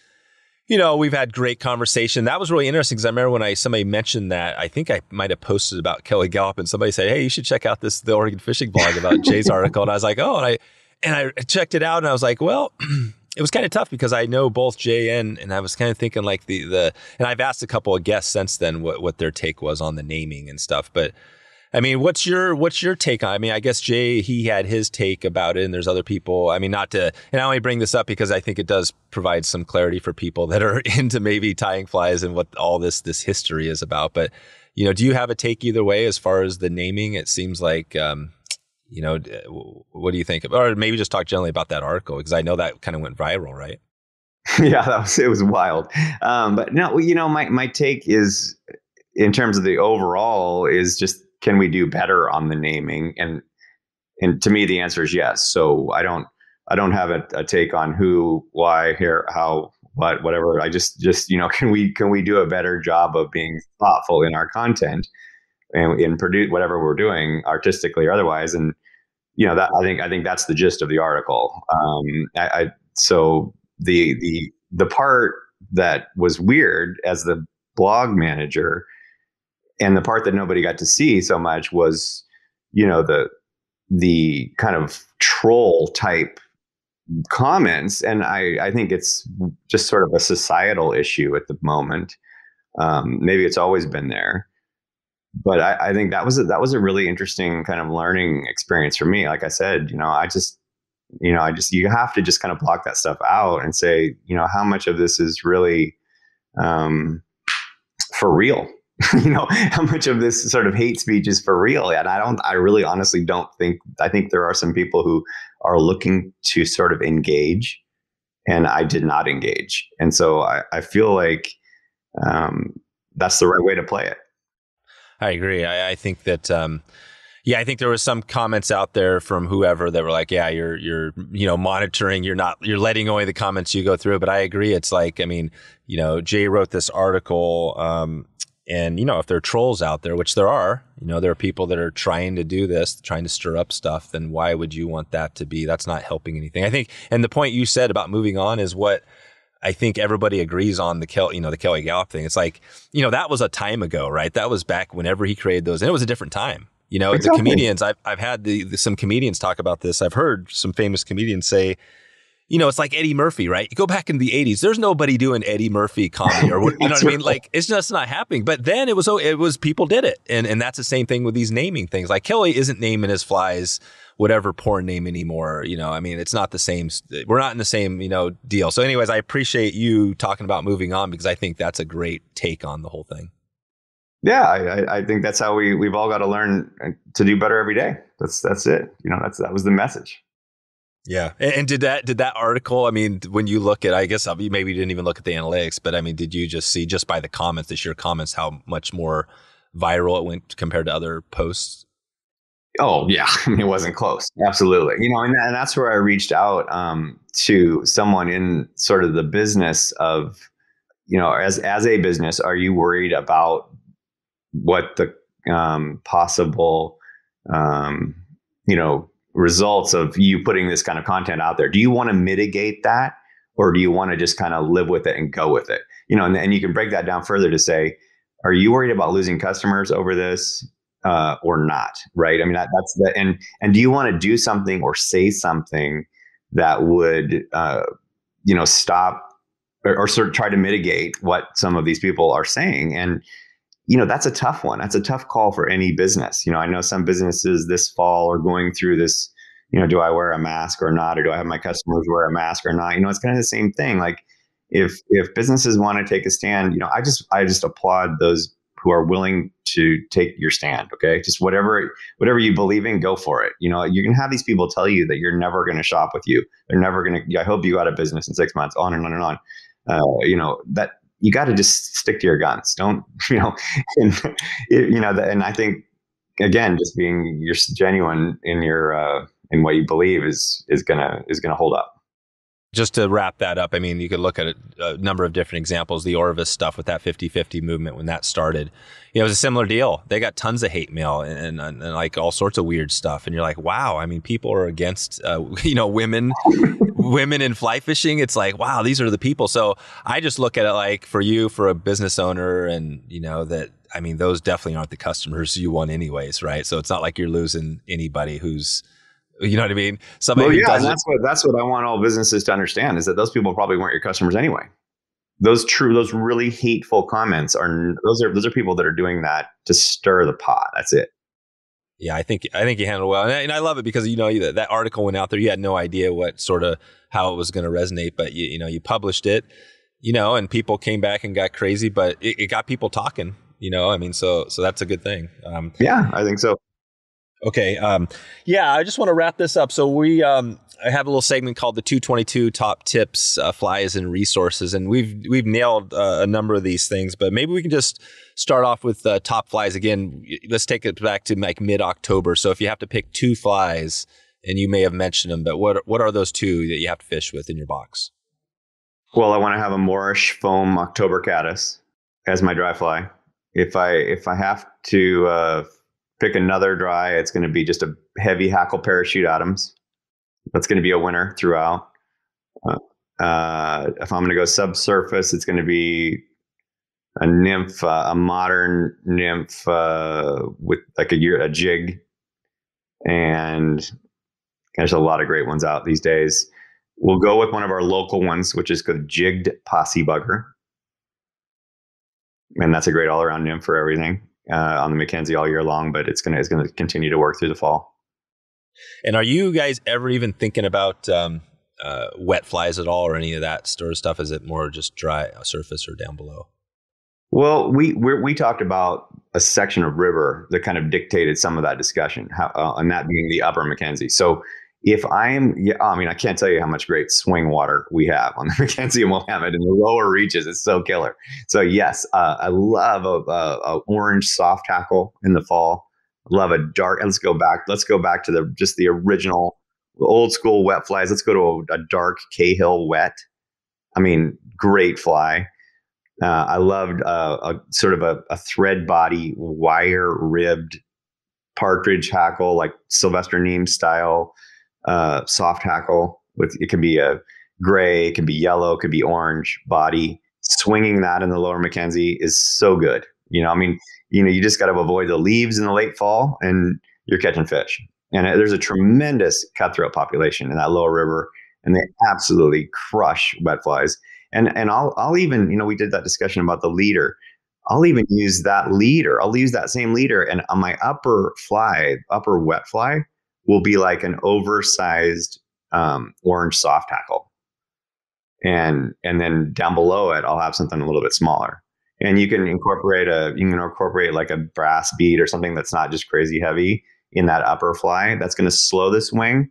You know, we've had great conversation. That was really interesting because I remember when I somebody mentioned that. I think I might have posted about Kelly Galloup, and somebody said, "Hey, you should check out this the Oregon Fishing blog about Jay's article." And I was like, "Oh," and I and I checked it out, and I was like, "Well." it was kind of tough because I know both Jay and and I was kind of thinking like the the and I've asked a couple of guests since then what what their take was on the naming and stuff, but I mean, what's your what's your take on? I mean, I guess Jay he had his take about it, and there's other people. I mean, not to and I only bring this up because I think it does provide some clarity for people that are into maybe tying flies and what all this this history is about. But you know, do you have a take either way as far as the naming? It seems like um, you know, what do you think? Of, Or maybe just talk generally about that article because I know that kind of went viral, right? yeah, that was it was wild. Um, but no, you know, my my take is in terms of the overall is just can we do better on the naming and and to me the answer is yes. So I don't I don't have a, a take on who, why, here, how, what, whatever. I just just you know can we can we do a better job of being thoughtful in our content and, and produce whatever we're doing artistically or otherwise. And you know that I think I think that's the gist of the article. Um, I, I so the the the part that was weird as the blog manager and the part that nobody got to see so much was you know the the kind of troll type comments and i i think it's just sort of a societal issue at the moment um, maybe it's always been there but I, I, think that was a, that was a really interesting kind of learning experience for me. Like I said, you know, I just you know, I just you have to just kind of block that stuff out and say, you know, how much of this is really um, for real. you know, how much of this sort of hate speech is for real? And I don't, I really honestly don't think. I think there are some people who are looking to sort of engage, and I did not engage, and so I, I feel like um, that's the right way to play it. I agree. I, I think that um, Yeah, I think there was some comments out there from whoever that were like, "Yeah, you're you're you know monitoring, you're not you're letting away the comments you go through." But I agree. It's like, I mean, you know, Jay wrote this article, um, and you know, if there are trolls out there, which there are, you know, there are people that are trying to do this, trying to stir up stuff. Then why would you want that to be? That's not helping anything. I think, and the point you said about moving on is what. I think everybody agrees on the Kel, you know, the Kelly Galloup thing. It's like, you know, that was a time ago, right? That was back whenever he created those, and it was a different time you know, exactly. the comedians, I've, I've had the, the, some comedians talk about this. I've heard some famous comedians say, you know, it's like Eddie Murphy, right? You go back in the 80s, there's nobody doing Eddie Murphy comedy or what, you know what I mean? Like it's just not happening. But then it was, oh, it was people did it. And, and that's the same thing with these naming things. Like Kelly isn't naming his flies whatever porn name anymore. You know, I mean, it's not the same. We're not in the same, you know, deal. So anyways, I appreciate you talking about moving on because I think that's a great take on the whole thing. Yeah, I, I think that's how we we've all got to learn uh, to do better every day. That's that's it. You know, that's that was the message. Yeah, and, and did that did that article? I mean, when you look at, I guess maybe you didn't even look at the analytics, but I mean, did you just see just by the comments, the sheer comments, how much more viral it went compared to other posts? Oh yeah, I mean, it wasn't close. Absolutely, you know, and, and that's where I reached out um, to someone in sort of the business of, you know, as as a business, are you worried about what the um, possible um, you know results of you putting this kind of content out there. Do you want to mitigate that or do you want to just kind of live with it and go with it? You know and, and you can break that down further to say are you worried about losing customers over this uh, or not right? I mean that, that's the and and do you want to do something or say something that would uh, you know stop or, or sort of try to mitigate what some of these people are saying? And you know that's a tough one. That's a tough call for any business. You know i know some businesses this fall are going through this you know do i wear a mask or not? Or do i have my customers wear a mask or not? You know it's kind of the same thing. Like if if businesses want to take a stand you know i just i just applaud those who are willing to take your stand okay? Just whatever whatever you believe in go for it. You know you can have these people tell you that you're never going to shop with you. They're never going to i hope you got a business in six months on and on and on. Uh, you know that you got to just stick to your guns. Don't you know? And, you know, and I think again, just being you're genuine in your uh, in what you believe is is gonna is gonna hold up just to wrap that up, I mean, you could look at a, a, number of different examples. The Orvis stuff with that 50 50 movement when that started, you know, it was a similar deal. They got tons of hate mail and, and, and like all sorts of weird stuff. And you're like, wow, I mean, people are against, uh, you know, women, women in fly fishing. It's like, wow, these are the people. So I just look at it like for you, for a business owner, and, you know, that, I mean, those definitely aren't the customers you want, anyways, right? So it's not like you're losing anybody who's, you know what I mean? Somebody well, yeah, and that's what that's what I want all businesses to understand is that those people probably weren't your customers anyway. Those true, those really hateful comments are those are those are people that are doing that to stir the pot. That's it. Yeah, I think I think you handled well, and I, and I love it because you know that, that article went out there. You had no idea what sort of how it was going to resonate, but you you know you published it, you know, and people came back and got crazy, but it, it got people talking. You know, I mean, so so that's a good thing. Um, yeah, I think so. Okay. Um, yeah, I just want to wrap this up. So we um, I have a little segment called the 222 top tips, uh, flies, and resources, and we've we've nailed uh, a number of these things. But maybe we can just start off with uh, top flies again. Let's take it back to like mid October. So if you have to pick two flies, and you may have mentioned them, but what what are those two that you have to fish with in your box? Well, I want to have a Morrish foam October caddis as my dry fly. If I if I have to uh, pick another dry, it's going to be just a heavy hackle parachute Adams. That's going to be a winner throughout. Uh, uh, if I'm going to go subsurface, it's going to be a nymph, uh, a modern nymph uh, with like a Euro jig, and there's a lot of great ones out these days. We'll go with one of our local ones, which is the jigged possum bugger, and that's a great all around nymph for everything uh, on the McKenzie all year long, but it's gonna it's gonna continue to work through the fall. And are you guys ever even thinking about um, uh, wet flies at all, or any of that sort of stuff? Is it more just dry surface or down below? Well, we we talked about a section of river that kind of dictated some of that discussion, how, uh, and that being the Upper McKenzie. So if I'm, yeah, I mean, I can't tell you how much great swing water we have on the McKenzie and Willamette in the lower reaches. It's so killer. So yes, uh, I love a, a, a, orange soft hackle in the fall. love a dark. Let's go back. Let's go back to the just the original old school wet flies. Let's go to a, a dark Cahill wet. I mean, great fly. Uh, I loved uh, a sort of a, a thread body, wire ribbed partridge hackle, like Sylvester Nemes style uh, soft hackle. With it can be a gray, it can be yellow, it could be orange body. Swinging that in the lower McKenzie is so good. You know, I mean, you know, you just got to avoid the leaves in the late fall, and you're catching fish. And there's a tremendous cutthroat population in that lower river, and they absolutely crush wet flies. And and I'll I'll even you know we did that discussion about the leader. I'll even use that leader. I'll use that same leader, and on my upper fly, upper wet fly, will be like an oversized um, orange soft hackle, and and then down below it, I'll have something a little bit smaller. And you can incorporate a you can incorporate like a brass bead or something that's not just crazy heavy in that upper fly. That's going to slow the swing.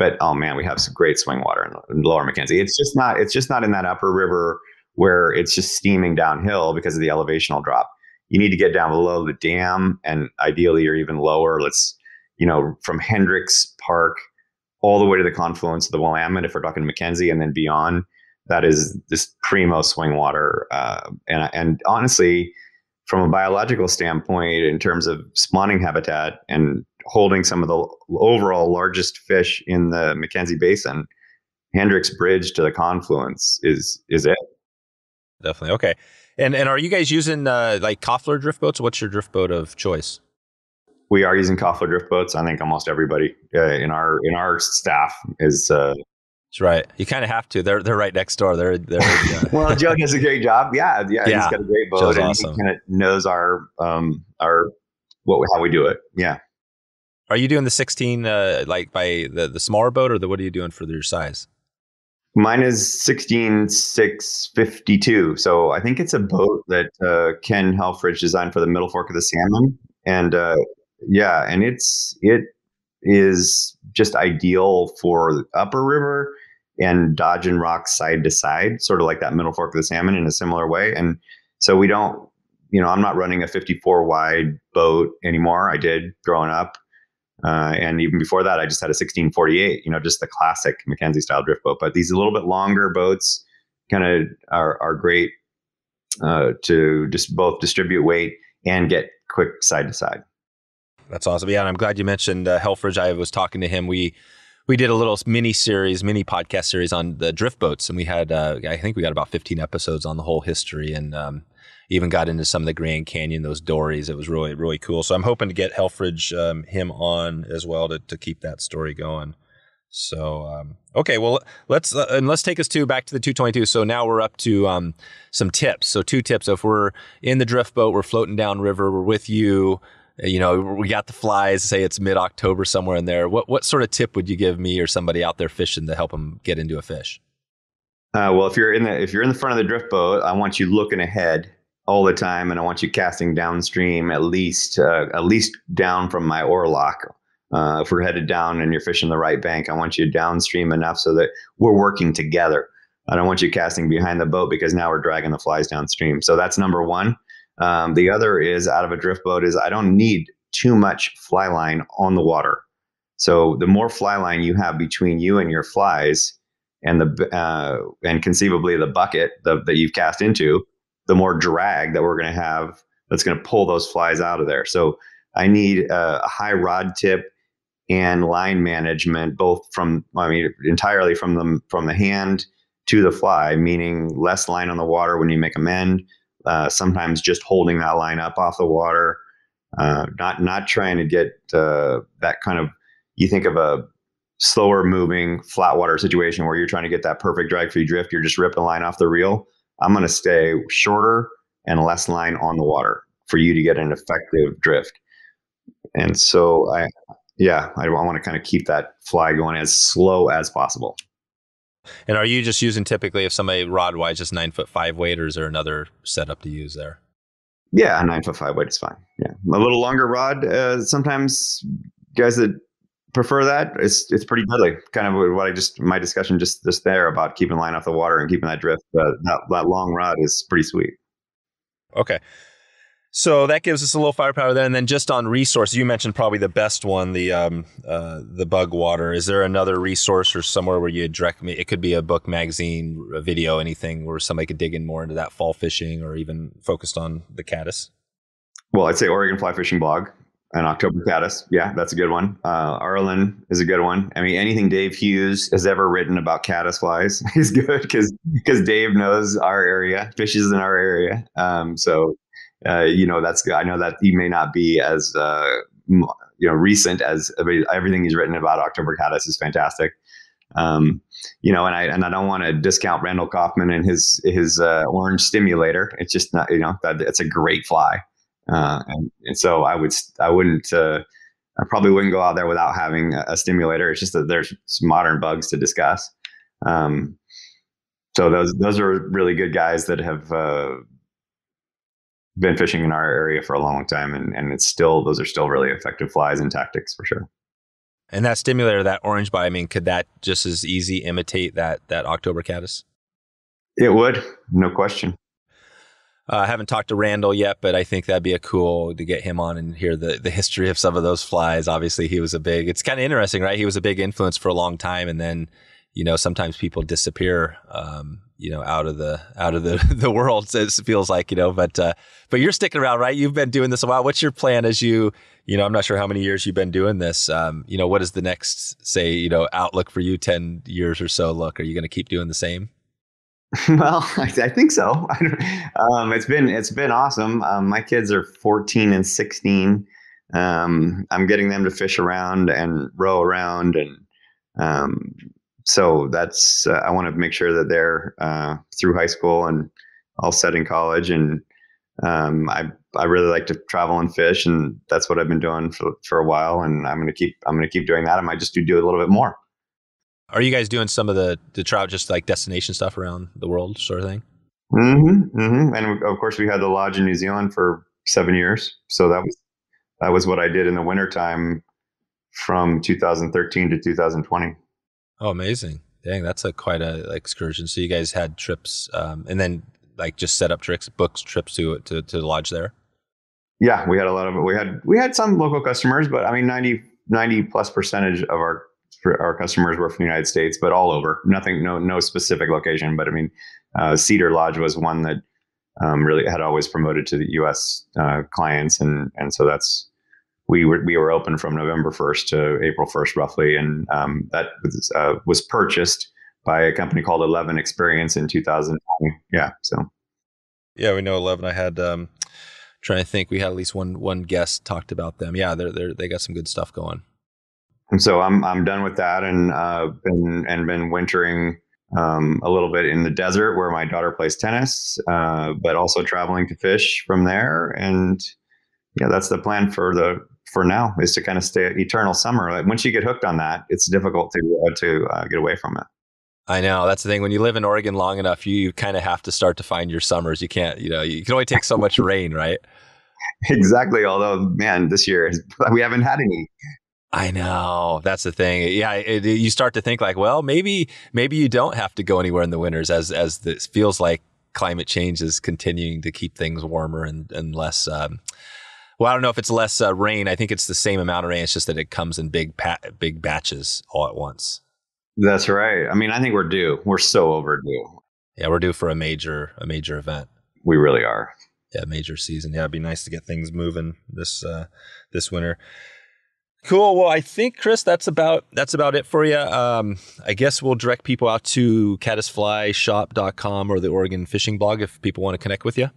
But oh man, we have some great swing water in, Lower McKenzie. It's just not it's just not in that upper river where it's just steaming downhill because of the elevational drop. You need to get down below the dam and ideally or even lower. Let's you know, from Hendricks Park all the way to the confluence of the Willamette, if we're talking McKenzie, and then beyond, that is this primo swing water. Uh, and and honestly, from a biological standpoint, in terms of spawning habitat and holding some of the overall largest fish in the McKenzie Basin, Hendricks Bridge to the confluence is is it. Definitely okay. And and are you guys using uh, like Koffler drift boats? What's your drift boat of choice? we are using Koffler drift boats. I think almost everybody uh, in our in our staff is. Uh, That's right. You kind of have to. They're they're right next door. They're they're. Uh, well, Joe does a great job. Yeah, yeah, yeah. he's got a great boat, Joe's and awesome. he kind of knows our um our what how we do it. Yeah. Are you doing the 16 uh, like by the the smaller boat, or the what are you doing for your size? Mine is 16 652. So I think it's a boat that uh, Ken Helfrich designed for the Middle Fork of the Salmon. And uh, yeah, and it's it is just ideal for upper river and dodging rocks side to side, sort of like that middle fork of the salmon in a similar way. And so we don't, you know, I'm not running a 54 wide boat anymore. I did growing up. Uh, and even before that, I just had a 1648, you know, just the classic McKenzie style drift boat. But these a little bit longer boats kind of are, are great uh, to just both distribute weight and get quick side to side. That's awesome. Yeah, and I'm glad you mentioned uh, Helfrich. I was talking to him. We we did a little mini series, mini podcast series on the drift boats, and we had uh, I think we got about 15 episodes on the whole history, and um, even got into some of the Grand Canyon, those dories. It was really really cool. So I'm hoping to get Helfrich um, him on as well to to keep that story going. So um, okay, well let's uh, and let's take us to back to the 222. So now we're up to um, some tips. So two tips. If we're in the drift boat, we're floating down river, we're with you you know, we got the flies, say it's mid October somewhere in there. What, what sort of tip would you give me or somebody out there fishing to help them get into a fish? Uh, well, if you're in the if you're in the front of the drift boat, I want you looking ahead all the time, and I want you casting downstream at least uh, at least down from my oar lock. Uh, if we're headed down and you're fishing the right bank, I want you downstream enough so that we're working together. I don't want you casting behind the boat because now we're dragging the flies downstream. So that's number one. Um, the other is out of a drift boat is I don't need too much fly line on the water. So the more fly line you have between you and your flies, and the uh, and conceivably the bucket the, that you've cast into, the more drag that we're going to have that's going to pull those flies out of there. So I need a, high rod tip and line management, both from I mean entirely from the from the hand to the fly, meaning less line on the water when you make a mend, uh, sometimes just holding that line up off the water, uh, not not trying to get uh, that kind of. You think of a slower moving flat water situation where you're trying to get that perfect drag free drift. You're just ripping line off the reel. I'm going to stay shorter and less line on the water for you to get an effective drift. And so I, yeah, I, I want to kind of keep that fly going as slow as possible. And are you just using typically if somebody rod wise just nine foot five weight, or is there another setup to use there? Yeah, nine foot five weight is fine. Yeah, a little longer rod. Uh, sometimes guys that prefer that, it's it's pretty deadly. Kind of what I just my discussion just just there about keeping line off the water and keeping that drift. Uh, that that long rod is pretty sweet. Okay. So that gives us a little firepower there. And then just on resource, you mentioned probably the best one, the um, uh, the bug water. Is there another resource or somewhere where you direct me? It could be a book, magazine, a video, anything where somebody could dig in more into that fall fishing or even focused on the caddis. Well, I'd say Oregon Fly Fishing Blog and October Caddis. Yeah, that's a good one. Uh, Arlen is a good one. I mean, anything Dave Hughes has ever written about caddis flies is good because because Dave knows our area, fishes in our area. Um, so uh, you know that's good. I know that he may not be as uh, you know recent as everything he's written about October Caddis is fantastic. Um, you know, and I and I don't want to discount Randall Kaufman and his his uh, orange stimulator. It's just not you know that it's a great fly, uh, and, and so I would I wouldn't uh, I probably wouldn't go out there without having a, a stimulator. It's just that there's some modern bugs to discuss. Um, so those those are really good guys that have uh, been fishing in our area for a long time, and and it's still those are still really effective flies and tactics for sure. And that stimulator, that orange bite, I mean, could that just as easy imitate that that October caddis? It would, no question. Uh, I haven't talked to Randall yet, but I think that'd be a cool to get him on and hear the the history of some of those flies. Obviously, he was a big. It's kind of interesting, right? He was a big influence for a long time, and then you know sometimes people disappear um, you know out of the out of the the world it feels like you know but uh, but you're sticking around right you've been doing this a while what's your plan as you you know i'm not sure how many years you've been doing this um, you know what is the next say you know outlook for you 10 years or so look are you going to keep doing the same well i, I think so um, it's been it's been awesome um, my kids are 14 and 16 um, i'm getting them to fish around and row around and um, so that's uh, I want to make sure that they're uh, through high school and all set in college, and um, I I really like to travel and fish, and that's what I've been doing for for a while, and I'm gonna keep I'm gonna keep doing that. I might just do do a little bit more. Are you guys doing some of the the trout just like destination stuff around the world, sort of thing? Mm-hmm. mm-hmm. And of course, we had the lodge in New Zealand for seven years, so that was that was what I did in the wintertime from 2013 to 2020. Oh, amazing! Dang, that's a quite a excursion. So you guys had trips, um, and then like just set up tricks, books trips to to to the lodge there. Yeah, we had a lot of we had we had some local customers, but I mean 90, 90 plus percentage of our our customers were from the United States, but all over. Nothing, no no specific location, but I mean uh, Cedar Lodge was one that um, really had always promoted to the U.S. Uh, clients, and and so that's we were we were open from November 1st to April 1st, roughly, and um, that was, uh, was purchased by a company called Eleven Experience in 2020. Yeah, so yeah, we know Eleven. I had um, trying to think. We had at least one one guest talked about them. Yeah, they're they they got some good stuff going. And so I'm I'm done with that, and uh, been and been wintering um, a little bit in the desert where my daughter plays tennis, uh, but also traveling to fish from there. And yeah, that's the plan for the for now is to kind of stay eternal summer. Like once you get hooked on that, it's difficult to uh, to uh, get away from it. I know that's the thing. When you live in Oregon long enough, you, you kind of have to start to find your summers. You can't, you know, you can only take so much rain, right? Exactly. Although, man, this year we haven't had any. I know that's the thing. Yeah, it, it, you start to think like, well, maybe maybe you don't have to go anywhere in the winters, as as this feels like climate change is continuing to keep things warmer and and less. Um, well, I don't know if it's less uh, rain. I think it's the same amount of rain. It's just that it comes in big pa- big batches all at once. That's right. I mean, I think we're due. We're so overdue. Yeah, we're due for a major a major event. We really are. Yeah, major season. Yeah, it'd be nice to get things moving this uh, this winter. Cool. Well, I think Chris, that's about that's about it for you. Um, I guess we'll direct people out to caddisflyshop.com or the Oregon Fishing Blog if people want to connect with you.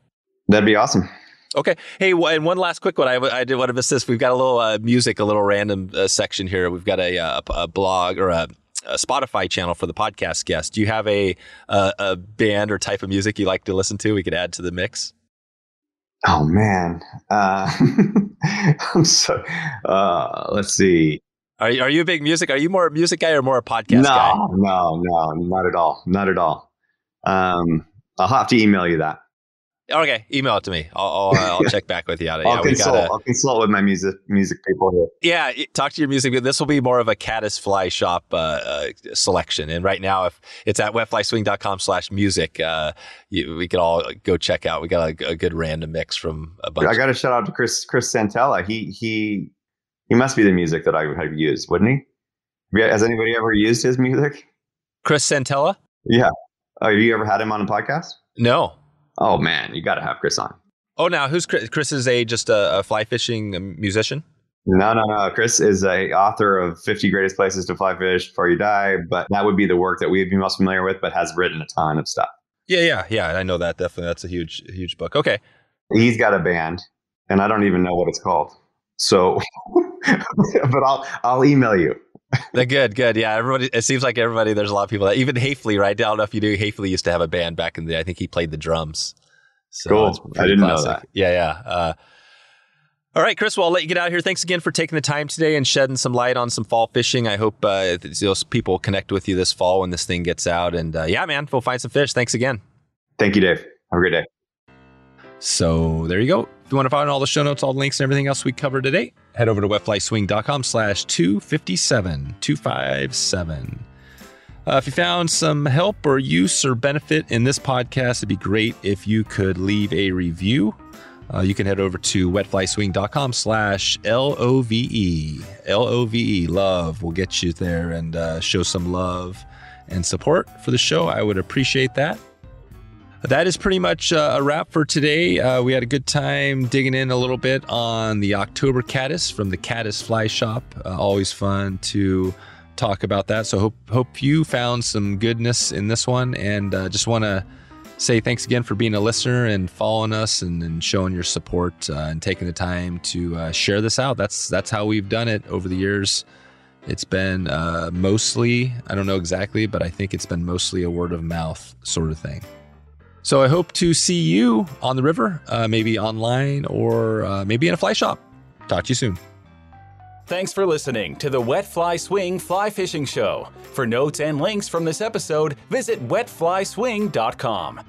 That'd be awesome. Okay. Hey, and one last quick one. I, I did want to miss this. We've got a little uh, music, a little random uh, section here. We've got a, uh, a blog or a, a, Spotify channel for the podcast guest. Do you have a, a, a band or type of music you like to listen to? We could add to the mix. Oh man, uh, so. Uh, let's see. Are you, are you a big music? Are you more a music guy or more a podcast no, guy? No, no, not at all. Not at all. Um, I'll have to email you that. Okay, email it to me. I'll I'll, uh, I'll check back with you on it. I'll Yeah, consult. gotta. I'll consult with my music music people here. Yeah, talk to your music. This will be more of a Caddis Fly Shop uh, uh, selection. And right now, if it's at wetflyswing.com slash music, uh, we can all go check out. We got a, a good random mix from a bunch. I got to shout out to Chris Chris Santella. He he he must be the music that I would have used, wouldn't he? Has anybody ever used his music? Chris Santella? Yeah. Oh, have you ever had him on a podcast? No. Oh man, you got to have Chris on. Oh, now who's Chris? Chris is a just a, a fly fishing um, musician. No, no, no. Chris is a author of 50 Greatest Places to Fly Fish Before You Die, but that would be the work that we'd be most familiar with, but has written a ton of stuff. Yeah, yeah, yeah. I know that definitely. That's a huge, huge book. Okay. He's got a band, and I don't even know what it's called. So, but I'll I'll email you. Good, good. Yeah, everybody. It seems like everybody. There's a lot of people that even Hafele, right? I don't know if you do. Hafele used to have a band back in the. I think he played the drums. So Cool. I didn't know that. Yeah, yeah. Uh, all right, Chris. Well, I'll let you get out of here. Thanks again for taking the time today and shedding some light on some fall fishing. I hope uh, those people connect with you this fall when this thing gets out. And uh, yeah, man, we'll find some fish. Thanks again. Thank you, Dave. Have a great day. So there you go. You want to find all the show notes, all the links, and everything else we covered today, head over to wetflyswing.com slash 257, 257. Uh, if you found some help or use or benefit in this podcast, it'd be great if you could leave a review. Uh, you can head over to wetflyswing.com slash L-O-V-E. L-O-V-E, love. We'll get you there and uh, show some love and support for the show. I would appreciate that. That is pretty much uh, a wrap for today. Uh, we had a good time digging in a little bit on the October Caddis from the Caddis Fly Shop. Uh, always fun to talk about that. So hope hope you found some goodness in this one, and uh, just want to say thanks again for being a listener and following us and, and showing your support uh, and taking the time to uh, share this out. That's that's how we've done it over the years. It's been mostly, I don't know exactly, but I think it's been mostly a word of mouth sort of thing. So I hope to see you on the river, uh, maybe online or uh, maybe in a fly shop. Talk to you soon. Thanks for listening to the Wet Fly Swing Fly Fishing Show. For notes and links from this episode, visit wetflyswing.com.